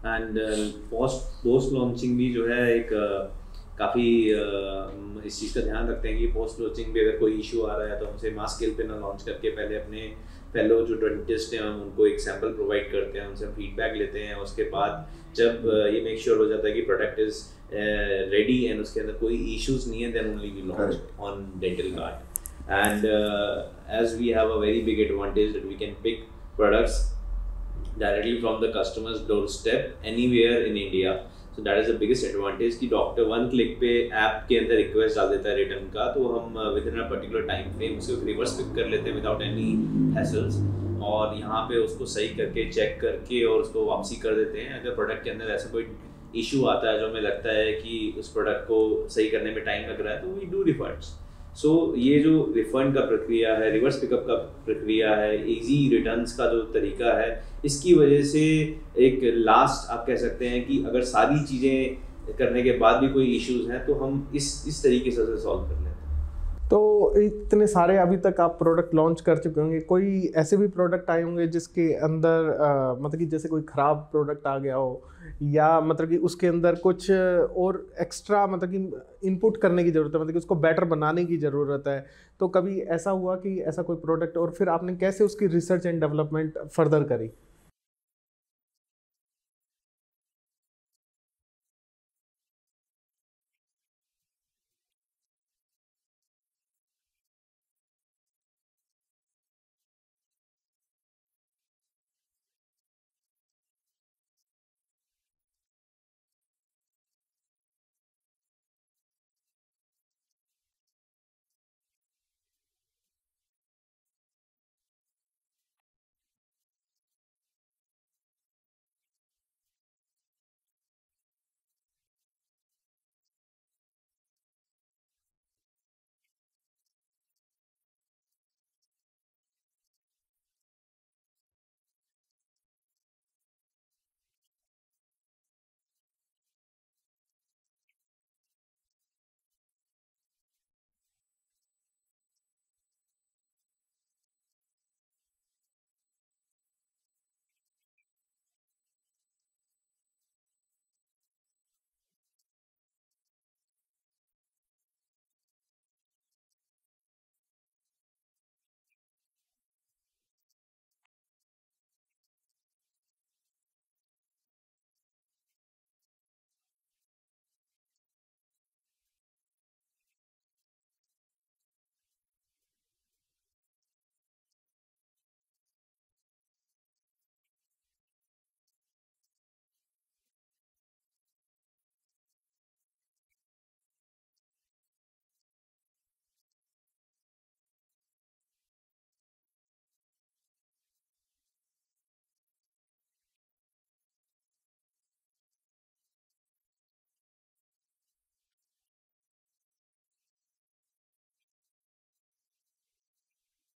and post post launching भी जो है एक uh, काफ़ी uh, इस चीज़ का ध्यान रखते हैं कि पोस्ट लॉन्चिंग भी अगर कोई इशू आ रहा है तो हमसे मास स्केल पे ना लॉन्च करके पहले अपने फेलो जो डेंटिस्ट हैं हम उनको एक सैंपल प्रोवाइड करते हैं उनसे फीडबैक लेते हैं उसके बाद जब uh, ये मेक श्योर हो जाता है कि प्रोडक्ट इज़ रेडी एंड उसके अंदर कोई इश्यूज़ नहीं है then only we launch on dental card and as we have a very big advantage that we can pick products directly from the customer's doorstep anywhere in India. So that is the biggest advantage कि doctor one click पे app के अंदर request डाल देता है return का तो हम within a particular time frame उसको रिवर्स पिक कर लेते हैं विदाउट एनी हैसल्स और यहाँ पे उसको सही करके चेक करके और उसको वापसी कर देते हैं। अगर प्रोडक्ट के अंदर ऐसा कोई इशू आता है जो हमें लगता है कि उस प्रोडक्ट को सही करने में टाइम लग रहा है तो we do refunds so so, ये जो रिफंड का प्रक्रिया है रिवर्स पिकअप का प्रक्रिया है इजी रिटर्न्स का जो तरीका है इसकी वजह से एक लास्ट आप कह सकते हैं कि अगर सारी चीज़ें करने के बाद भी कोई इश्यूज़ हैं तो हम इस इस तरीके से उसे सॉल्व कर लेते हैं। तो इतने सारे अभी तक आप प्रोडक्ट लॉन्च कर चुके होंगे कोई ऐसे भी प्रोडक्ट आए होंगे जिसके अंदर आ, मतलब कि जैसे कोई ख़राब प्रोडक्ट आ गया हो या मतलब कि उसके अंदर कुछ और एक्स्ट्रा मतलब कि इनपुट करने की ज़रूरत है मतलब कि उसको बेटर बनाने की ज़रूरत है। तो कभी ऐसा हुआ कि ऐसा कोई प्रोडक्ट और फिर आपने कैसे उसकी रिसर्च एंड डेवलपमेंट फर्दर करी?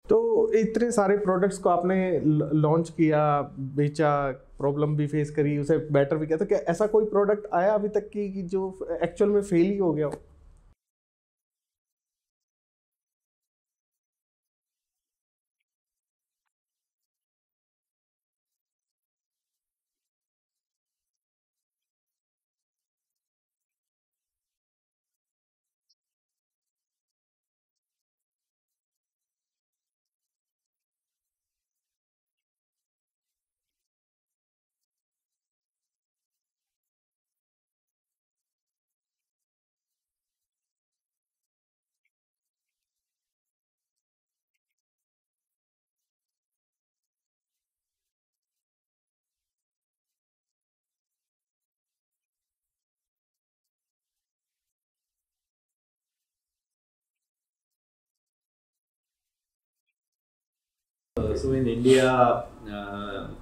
तो इतने सारे प्रोडक्ट्स को आपने लॉन्च किया, बेचा प्रॉब्लम भी फेस करी, उसे बेटर भी किया। तो क्या ऐसा कोई प्रोडक्ट आया अभी तक की जो एक्चुअल में फेल ही हो गया हो? सो इन इंडिया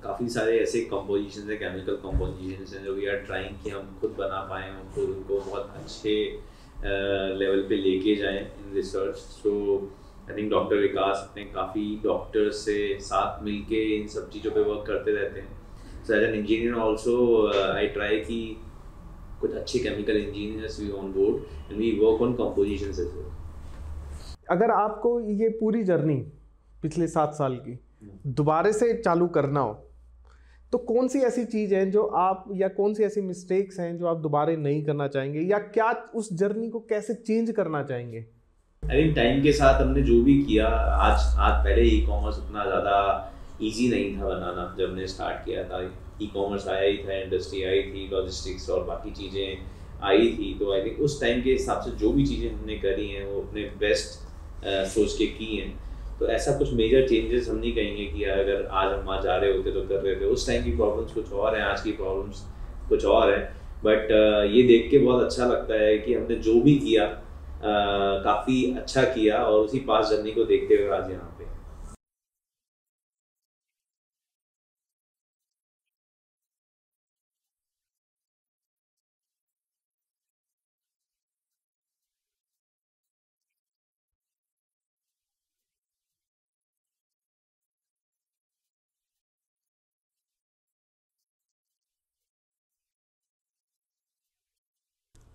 काफ़ी सारे ऐसे कंपोजिशन है केमिकल कंपोजिशन हैं जो वी आर ट्राइंग कि हम खुद बना पाएँ उनको उनको बहुत अच्छे लेवल uh, पे लेके जाएँ in research so I think doctor Vikas अपने काफ़ी डॉक्टर्स से साथ मिलके इन सब चीज़ों पे वर्क करते रहते हैं. So as an engineer also I try कि कुछ अच्छे chemical engineers we on board and we work on composition अगर आपको ये पूरी जर्नी पिछले सात साल की दोबारे से चालू करना हो तो कौन सी ऐसी चीज़ है जो आप, या कौन सी ऐसी मिस्टेक्स हैं जो आप दोबारा नहीं करना चाहेंगे, या क्या उस जर्नी को कैसे चेंज करना चाहेंगे? आई थिंक टाइम के साथ हमने जो भी किया, आज आज पहले ई कॉमर्स उतना ज़्यादा इजी नहीं था बनाना, जब हमने स्टार्ट किया था। ई कॉमर्स आया ही था इंडस्ट्री आई थी लॉजिस्टिक्स और बाकी चीज़ें आई थी। तो आई थिंक उस टाइम के हिसाब से जो भी चीज़ें हमने करी हैं, वो अपने बेस्ट सोच के की हैं। तो ऐसा कुछ मेजर चेंजेस हम नहीं कहेंगे कि अगर आज हम वहाँ जा रहे होते तो कर रहे थे। उस टाइम की प्रॉब्लम्स कुछ और हैं, आज की प्रॉब्लम्स कुछ और हैं। बट ये देख के बहुत अच्छा लगता है कि हमने जो भी किया काफ़ी अच्छा किया और उसी पास जर्नी को देखते हुए आज यहाँ पे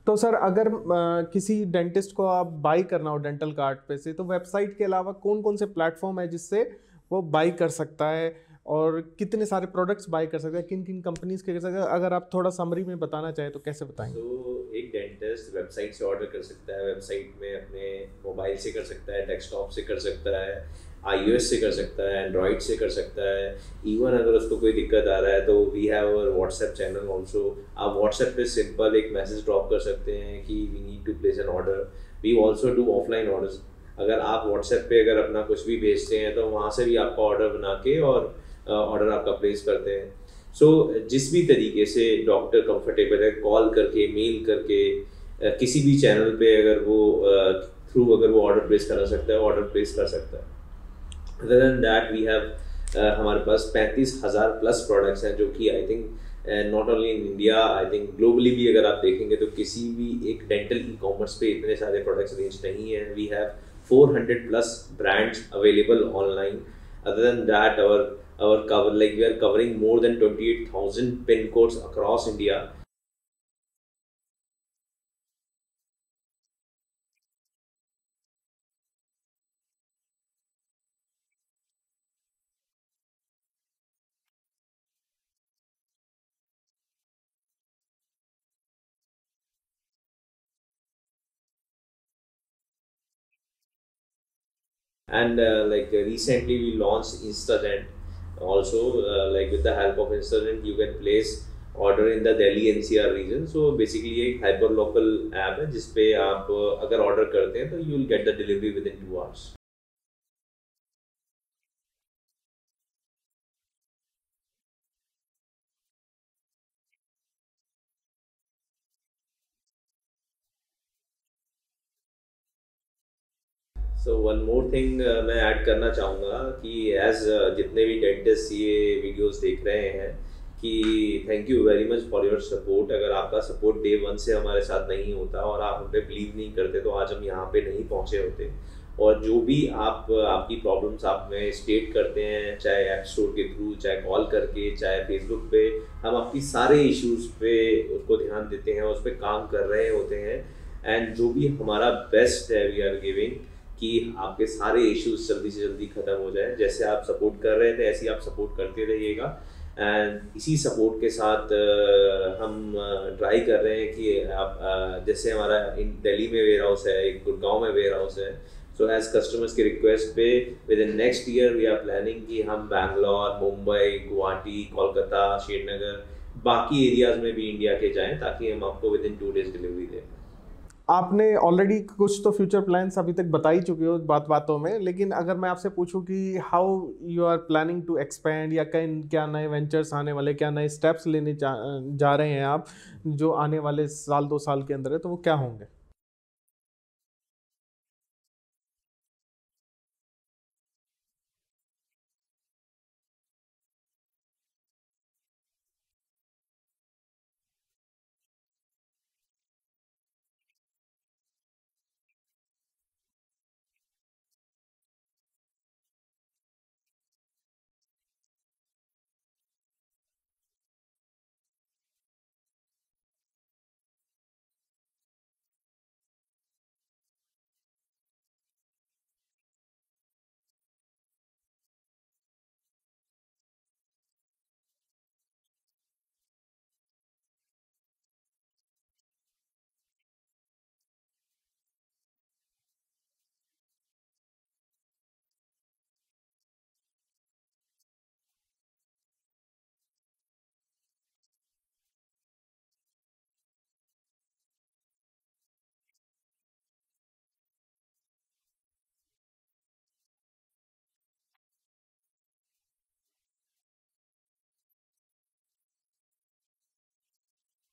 तो सर अगर आ, किसी डेंटिस्ट को आप बाई करना हो डेंटल कार्ड पे से तो वेबसाइट के अलावा कौन कौन से प्लेटफॉर्म है जिससे वो बाई कर सकता है? और कितने सारे प्रोडक्ट्स बाई कर सकता है? किन किन कंपनीज़ के कर सकता है? अगर आप थोड़ा समरी में बताना चाहें तो कैसे बताएँगे? तो एक डेंटिस्ट वेबसाइट से ऑर्डर कर सकता है वेबसाइट में अपने मोबाइल से कर सकता है डेस्कटॉप से कर सकता है आई से कर सकता है एंड्रॉइड से कर सकता है। इवन अगर उसको कोई दिक्कत आ रहा है तो we have our WhatsApp channel also आप व्हाट्सएप पे सिंपल एक मैसेज ड्रॉप कर सकते हैं कि we need to place an order we also do offline orders अगर आप व्हाट्सएप पे अगर अपना कुछ भी भेजते हैं तो वहाँ से भी आपका ऑर्डर बना के और ऑर्डर आपका प्लेस करते हैं। सो so, जिस भी तरीके से डॉक्टर कंफर्टेबल है कॉल करके मेल करके किसी भी चैनल पे अगर वो थ्रू अगर वो ऑर्डर प्लेस करा सकता है ऑर्डर प्लेस कर सकता है। Other than that we have हमारे पास पैंतीस हज़ार प्लस प्रोडक्ट्स हैं जो कि I think not only in India I think globally भी अगर आप देखेंगे तो किसी भी एक डेंटल ई कॉमर्स पे इतने सारे प्रोडक्ट्स रेंज नहीं है। We have 400 plus brands available online other than that our our cover, like we are covering more than 28000 pin codes across india. And uh, like uh, recently we launched Instadent also uh, like with the help of Instadent you can place order in the Delhi NCR region so basically एक hyper local app है जिसपे आप अगर order करते हैं तो you will get the delivery within two hours so one more thing मैं add करना चाहूँगा कि एज uh, जितने भी डेंटिस्ट ये वीडियोस देख रहे हैं कि thank you very much for your support अगर आपका सपोर्ट डे वन से हमारे साथ नहीं होता और आप हम पे बिलीव नहीं करते तो आज हम यहाँ पे नहीं पहुँचे होते। और जो भी आप आपकी प्रॉब्लम्स आप में स्टेट करते हैं चाहे ऐप स्टोर के थ्रू चाहे कॉल करके चाहे फेसबुक पे हम आपकी सारे इश्यूज़ पे उसको ध्यान देते हैं उस पर काम कर रहे होते हैं। एंड जो भी हमारा बेस्ट है वी आर गिविंग कि आपके सारे इश्यूज़ जल्दी से जल्दी ख़त्म हो जाए। जैसे आप सपोर्ट कर रहे थे, ऐसे ही आप सपोर्ट करते रहिएगा। एंड इसी सपोर्ट के साथ हम ट्राई कर रहे हैं कि आप जैसे हमारा इन दिल्ली में वेयर हाउस है, एक गुड़गांव में वेयर हाउस है सो एज कस्टमर्स की रिक्वेस्ट पे within next year we are planning कि हम बैंगलोर मुंबई गुवाहाटी कोलकाता श्रीनगर बाकी एरियाज़ में भी इंडिया के जाएँ, ताकि हम आपको within two days delivery दें। आपने ऑलरेडी कुछ तो फ्यूचर प्लान्स अभी तक बता ही चुके हो बात बातों में लेकिन अगर मैं आपसे पूछूँ कि how you are planning to expand या कहीं क्या नए वेंचर्स आने वाले क्या नए स्टेप्स लेने जा, जा रहे हैं आप जो आने वाले साल दो साल के अंदर है तो वो क्या होंगे?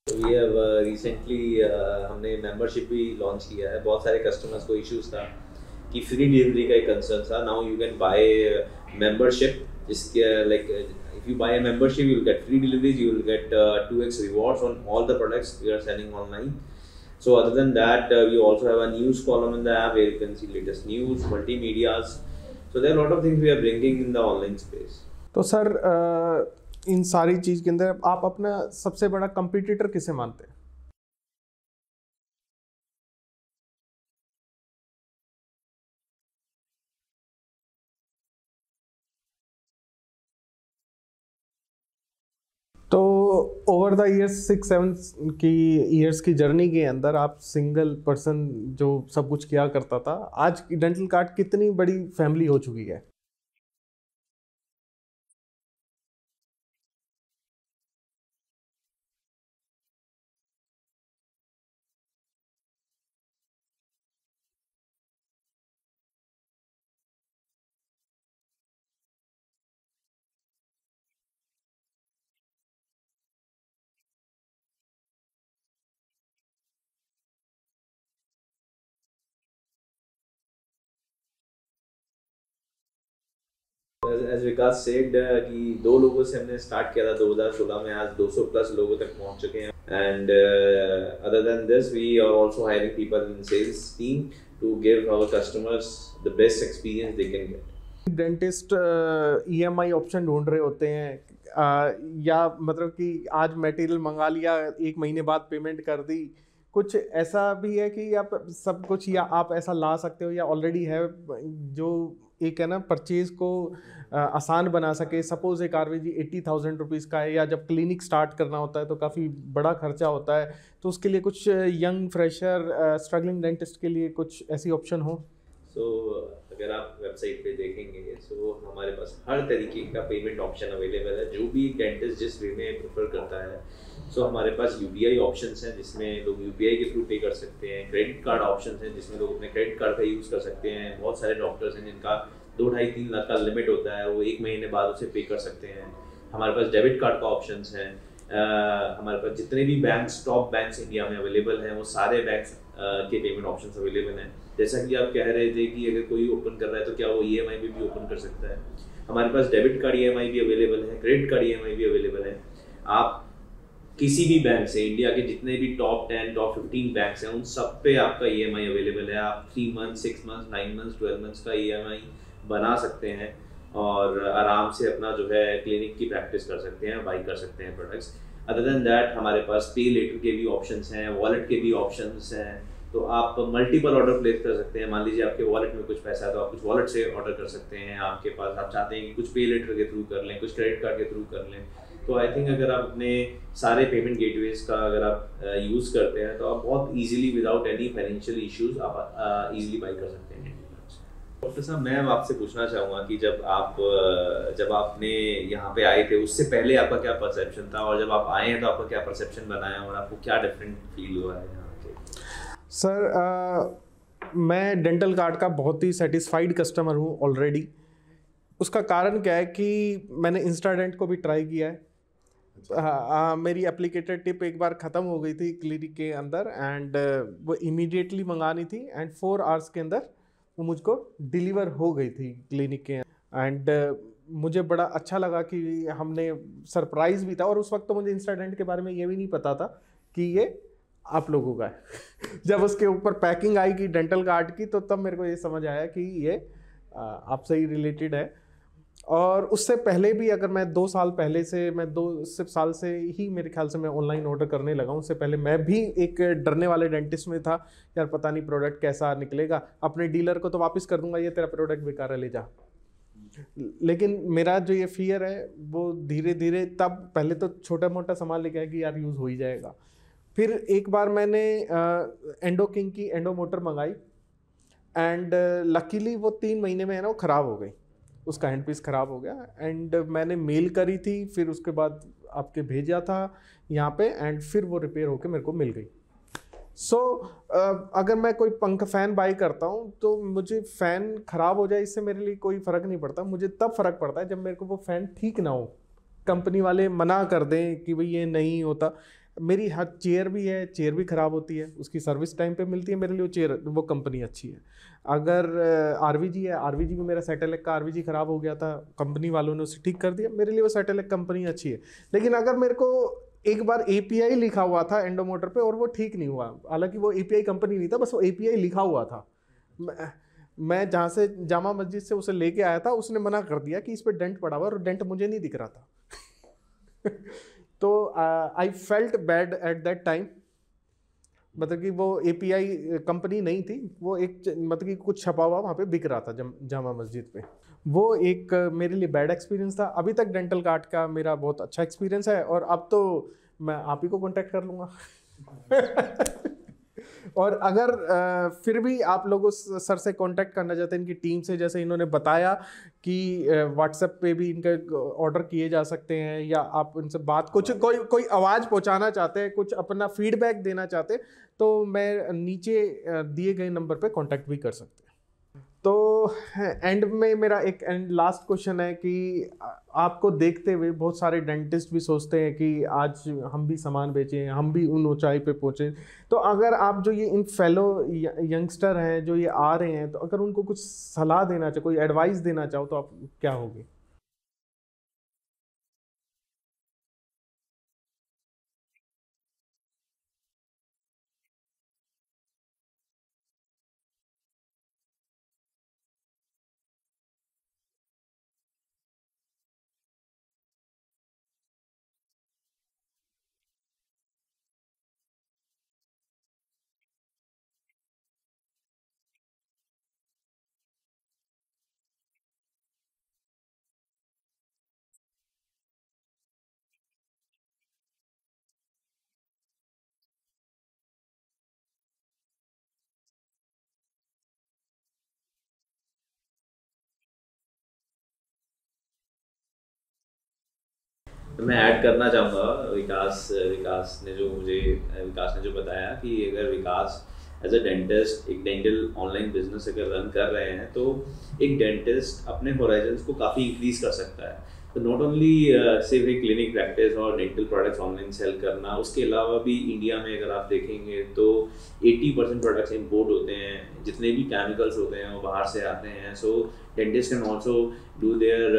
वी हैव रिसेंटली हमने मेंबरशिप भी लॉन्च किया है बहुत सारे कस्टमर्स को इश्यूज़ था कि फ्री डिलीवरी का एक कंसर्न था now you can buy membership जिसके like if you buy a membership you will get free deliveries you will get uh, 2x rewards on all the products we are selling online so other than that uh, we also have a news column in the app where you can see latest news multimedias so there lot of things we are bringing in the online space तो sir इन सारी चीज़ के अंदर आप अपना सबसे बड़ा कंपटीटर किसे मानते हैं? तो over the years six seven की ईयर्स की जर्नी के अंदर आप सिंगल पर्सन जो सब कुछ किया करता था, आज डेंटल कार्ड कितनी बड़ी फैमिली हो चुकी है? एज विकास सेड कि दो लोगों से हमने स्टार्ट किया था 2016 में आज 200 प्लस लोगों तक पहुँच चुके हैं। And other than this we are also hiring people in sales team to give our customers the best experience they can get dentist EMI option ढूंढ रहे होते हैं। Uh, या मतलब कि आज मटेरियल मंगा लिया एक महीने बाद पेमेंट कर दी। कुछ ऐसा भी है कि आप सब कुछ या आप ऐसा ला सकते हो या ऑलरेडी है जो एक है ना परचेज को आसान बना सके। सपोज़ एक R G eighty thousand rupees का है, या जब क्लिनिक स्टार्ट करना होता है तो काफ़ी बड़ा खर्चा होता है। तो उसके लिए कुछ यंग फ्रेशर स्ट्रगलिंग डेंटिस्ट के लिए कुछ ऐसी ऑप्शन हो? सो so, अगर आप वेबसाइट पे देखेंगे सो हमारे पास हर तरीके का पेमेंट ऑप्शन अवेलेबल है। जो भी डेंटिस्ट जिस वे में प्रेफर करता है सो so, हमारे पास यू पी आई ऑप्शन हैं जिसमें लोग यू पी आई के थ्रू पे कर सकते हैं। क्रेडिट कार्ड ऑप्शन हैं जिसमें लोग अपने क्रेडिट कार्ड का यूज़ कर सकते हैं। बहुत सारे डॉक्टर्स हैं जिनका दो ढाई तीन लाख का लिमिट होता है वो एक महीने बाद उसे पे कर सकते हैं। हमारे पास डेबिट कार्ड का ऑप्शन है। हमारे पास जितने भी बैंक टॉप बैंक इंडिया में अवेलेबल हैं वो सारे बैंक के पेमेंट ऑप्शन अवेलेबल हैं। जैसा कि आप कह रहे थे कि अगर कोई ओपन कर रहा है तो क्या वो ई e भी, भी ओपन कर सकता है? हमारे पास डेबिट कार्ड ईएमआई भी अवेलेबल है क्रेडिट कार्ड ईएमआई भी अवेलेबल है। आप किसी भी बैंक से इंडिया के जितने भी top ten top fifteen bank हैं उन सब पे आपका ईएमआई अवेलेबल है। आप three month six month nine month twelve months का ईएमआई बना सकते हैं और आराम से अपना जो है क्लिनिक की प्रैक्टिस कर सकते हैं बाई कर सकते हैं प्रोडक्ट्स अदर देन दैट हमारे पास पे लेटर के भी ऑप्शंस हैं वॉलेट के भी ऑप्शंस हैं। तो आप मल्टीपल ऑर्डर प्लेस कर सकते हैं। मान लीजिए आपके वॉलेट में कुछ पैसा है तो आप कुछ वॉलेट से ऑर्डर कर सकते हैं। आपके पास, आप चाहते हैं कि कुछ पे लेटर के थ्रू कर लें, कुछ क्रेडिट कार्ड के थ्रू कर लें। तो आई थिंक अगर आप अपने सारे पेमेंट गेटवेज का अगर आप यूज़ करते हैं तो आप बहुत easily without any financial issues आप इजीली बाई कर सकते हैं। डॉक्टर साहब, मैं आपसे पूछना चाहूँगा कि जब आप जब आपने यहाँ पे आए थे, उससे पहले आपका क्या परसेप्शन था? और जब आप आए हैं तो आपका क्या परसेप्शन बनाया और आपको क्या डिफरेंट फील हुआ है यहाँ पे? सर आ, मैं डेंटल कार्ड का बहुत ही सेटिस्फाइड कस्टमर हूँ ऑलरेडी उसका कारण क्या है कि मैंने इंस्टाडेंट को भी ट्राई किया है। हाँ मेरी एप्लीकेटेड टिप एक बार ख़त्म हो गई थी क्लिनिक के अंदर एंड वो इमीडिएटली मंगानी थी एंड फोर आवर्स के अंदर वो मुझको डिलीवर हो गई थी क्लिनिक के एंड मुझे बड़ा अच्छा लगा कि हमने सरप्राइज़ भी था और उस वक्त तो मुझे इंस्टाडेंट के बारे में ये भी नहीं पता था कि ये आप लोगों का है। जब उसके ऊपर पैकिंग आई कि डेंटल कार्ड की तो तब मेरे को ये समझ आया कि ये आपसे ही रिलेटेड है। और उससे पहले भी अगर मैं दो साल पहले से, मैं दो सिर्फ़ साल से ही मेरे ख्याल से मैं ऑनलाइन ऑर्डर करने लगा उससे पहले मैं भी एक डरने वाले डेंटिस्ट में था, यार पता नहीं प्रोडक्ट कैसा निकलेगा, अपने डीलर को तो वापस कर दूँगा, ये तेरा प्रोडक्ट बेकार है, ले जा। लेकिन मेरा जो ये फियर है, वो धीरे धीरे तब पहले तो छोटा मोटा सामान लेके आया कि यार यूज़ हो ही जाएगा। फिर एक बार मैंने एंडो किंग की एंडो मोटर मंगाई एंड लकीली वो तीन महीने में है ना वो ख़राब हो गई। उसका हैंड पीस ख़राब हो गया एंड मैंने मेल करी थी फिर उसके बाद आपके भेजा था यहाँ पे एंड फिर वो रिपेयर होके मेरे को मिल गई। सो so, अगर मैं कोई पंख फ़ैन बाई करता हूँ तो मुझे फ़ैन ख़राब हो जाए इससे मेरे लिए कोई फ़र्क नहीं पड़ता। मुझे तब फ़र्क पड़ता है जब मेरे को वो फ़ैन ठीक ना हो। कंपनी वाले मना कर दें कि भाई ये नहीं होता। मेरी हर चेयर भी है चेयर भी ख़राब होती है, उसकी सर्विस टाइम पे मिलती है मेरे लिए, वो चेयर वो कंपनी अच्छी है। अगर आरवीजी है आर वी भी मेरा सेटेलेक का आर ख़राब हो गया था कंपनी वालों ने उसे ठीक कर दिया, मेरे लिए वो सेटेलेक कंपनी अच्छी है। लेकिन अगर मेरे को एक बार एपीआई लिखा हुआ था एंडोमोटर पे और वो ठीक नहीं हुआ, हालाँकि वो एपीआई कंपनी नहीं था, बस वो ए लिखा हुआ था। मैं जहाँ से, जामा मस्जिद से उसे लेके आया था, उसने मना कर दिया कि इस पर डेंट पड़ा हुआ और डेंट मुझे नहीं दिख रहा था। तो I felt bad at that time मतलब कि वो एपीआई कंपनी नहीं थी, वो एक मतलब कि कुछ छपा हुआ वहाँ पे बिक रहा था जामा मस्जिद पे। वो एक मेरे लिए बैड एक्सपीरियंस था। अभी तक डेंटल कार्ड का मेरा बहुत अच्छा एक्सपीरियंस है और अब तो मैं आप ही को कांटेक्ट कर लूँगा। (laughs) और अगर फिर भी आप लोगों सर से कांटेक्ट करना चाहते हैं, इनकी टीम से जैसे इन्होंने बताया कि व्हाट्सएप पे भी इनके ऑर्डर किए जा सकते हैं या आप उनसे बात कुछ कोई कोई आवाज़ पहुंचाना चाहते हैं कुछ अपना फीडबैक देना चाहते हैं तो मैं नीचे दिए गए नंबर पे कांटेक्ट भी कर सकते हैं। तो एंड में मेरा एक एंड लास्ट क्वेश्चन है कि आपको देखते हुए बहुत सारे डेंटिस्ट भी सोचते हैं कि आज हम भी सामान बेचें, हम भी उन ऊंचाई पे पहुँचें। तो अगर आप जो ये इन फेलो यंगस्टर हैं, जो ये आ रहे हैं तो अगर उनको कुछ सलाह देना चाहो, कोई एडवाइस देना चाहो तो आप क्या होगी तो मैं ऐड करना चाहूँगा विकास विकास ने जो मुझे, विकास ने जो बताया कि अगर विकास एज अ डेंटिस्ट एक डेंटल ऑनलाइन बिज़नेस अगर रन कर रहे हैं तो एक डेंटिस्ट अपने होराइजन को काफ़ी इंक्रीज कर सकता है। तो नॉट ओनली सिर्फ़ एक क्लिनिक प्रैक्टिस और डेंटल प्रोडक्ट्स ऑनलाइन सेल करना, उसके अलावा भी इंडिया में अगर आप देखेंगे तो 80 परसेंट प्रोडक्ट्स इम्पोर्ट होते हैं, जितने भी केमिकल्स होते हैं वो बाहर से आते हैं। So dentist can also do their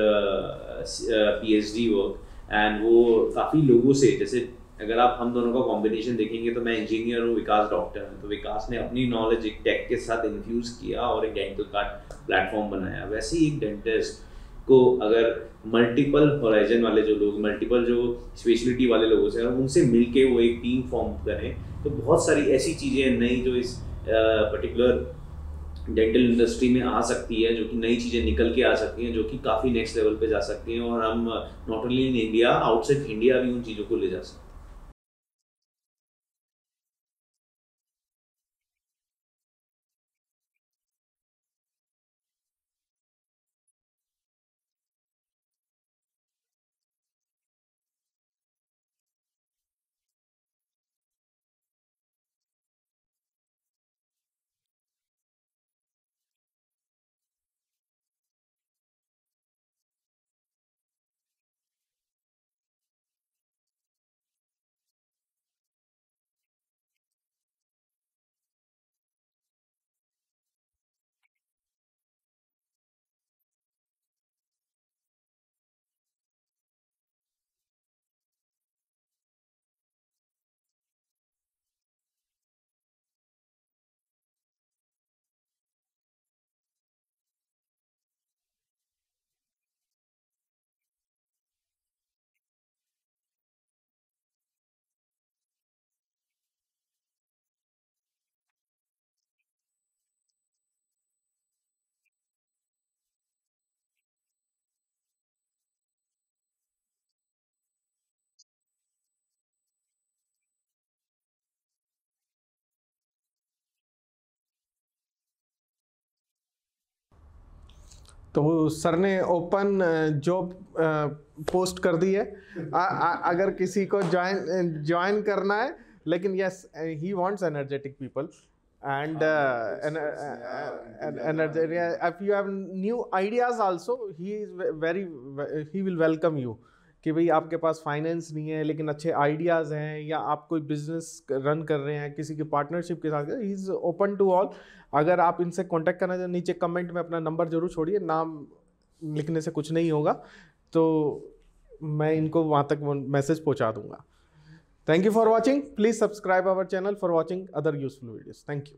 P H D work and वो काफ़ी लोगों से, जैसे अगर आप हम दोनों का कॉम्बिनेशन देखेंगे तो मैं इंजीनियर हूँ, विकास डॉक्टर हूँ तो विकास ने अपनी नॉलेज एक टेक के साथ इन्फ्यूज़ किया और एक डेंटल कार्ड प्लेटफॉर्म बनाया। वैसे ही एक डेंटिस्ट को अगर मल्टीपल होराइजन वाले जो लोग मल्टीपल जो स्पेशलिटी वाले लोगों से उनसे मिलके वो एक टीम फॉर्म करें तो बहुत सारी ऐसी चीज़ें नई जो इस पर्टिकुलर डेंटल इंडस्ट्री में आ सकती है, जो कि नई चीज़ें निकल के आ सकती हैं, जो कि काफ़ी नेक्स्ट लेवल पे जा सकती हैं, और हम not only in India outside India भी उन चीज़ों को ले जा सकते हैं। तो सर ने ओपन जॉब पोस्ट कर दी है। आ, आ, अगर किसी को जॉइन ज्वाइन करना है लेकिन yes he wants energetic people and energetic if you have new ideas also he very he will welcome you कि भाई आपके पास फाइनेंस नहीं है, लेकिन अच्छे आइडियाज़ हैं या आप कोई बिज़नेस रन कर रहे हैं किसी की पार्टनरशिप के साथ he is open to all अगर आप इनसे कांटेक्ट करना चाहें, नीचे कमेंट में अपना नंबर ज़रूर छोड़िए, नाम लिखने से कुछ नहीं होगा तो मैं इनको वहाँ तक मैसेज पहुँचा दूँगा। Thank you for watching please subscribe our channel for watching other useful videos thank you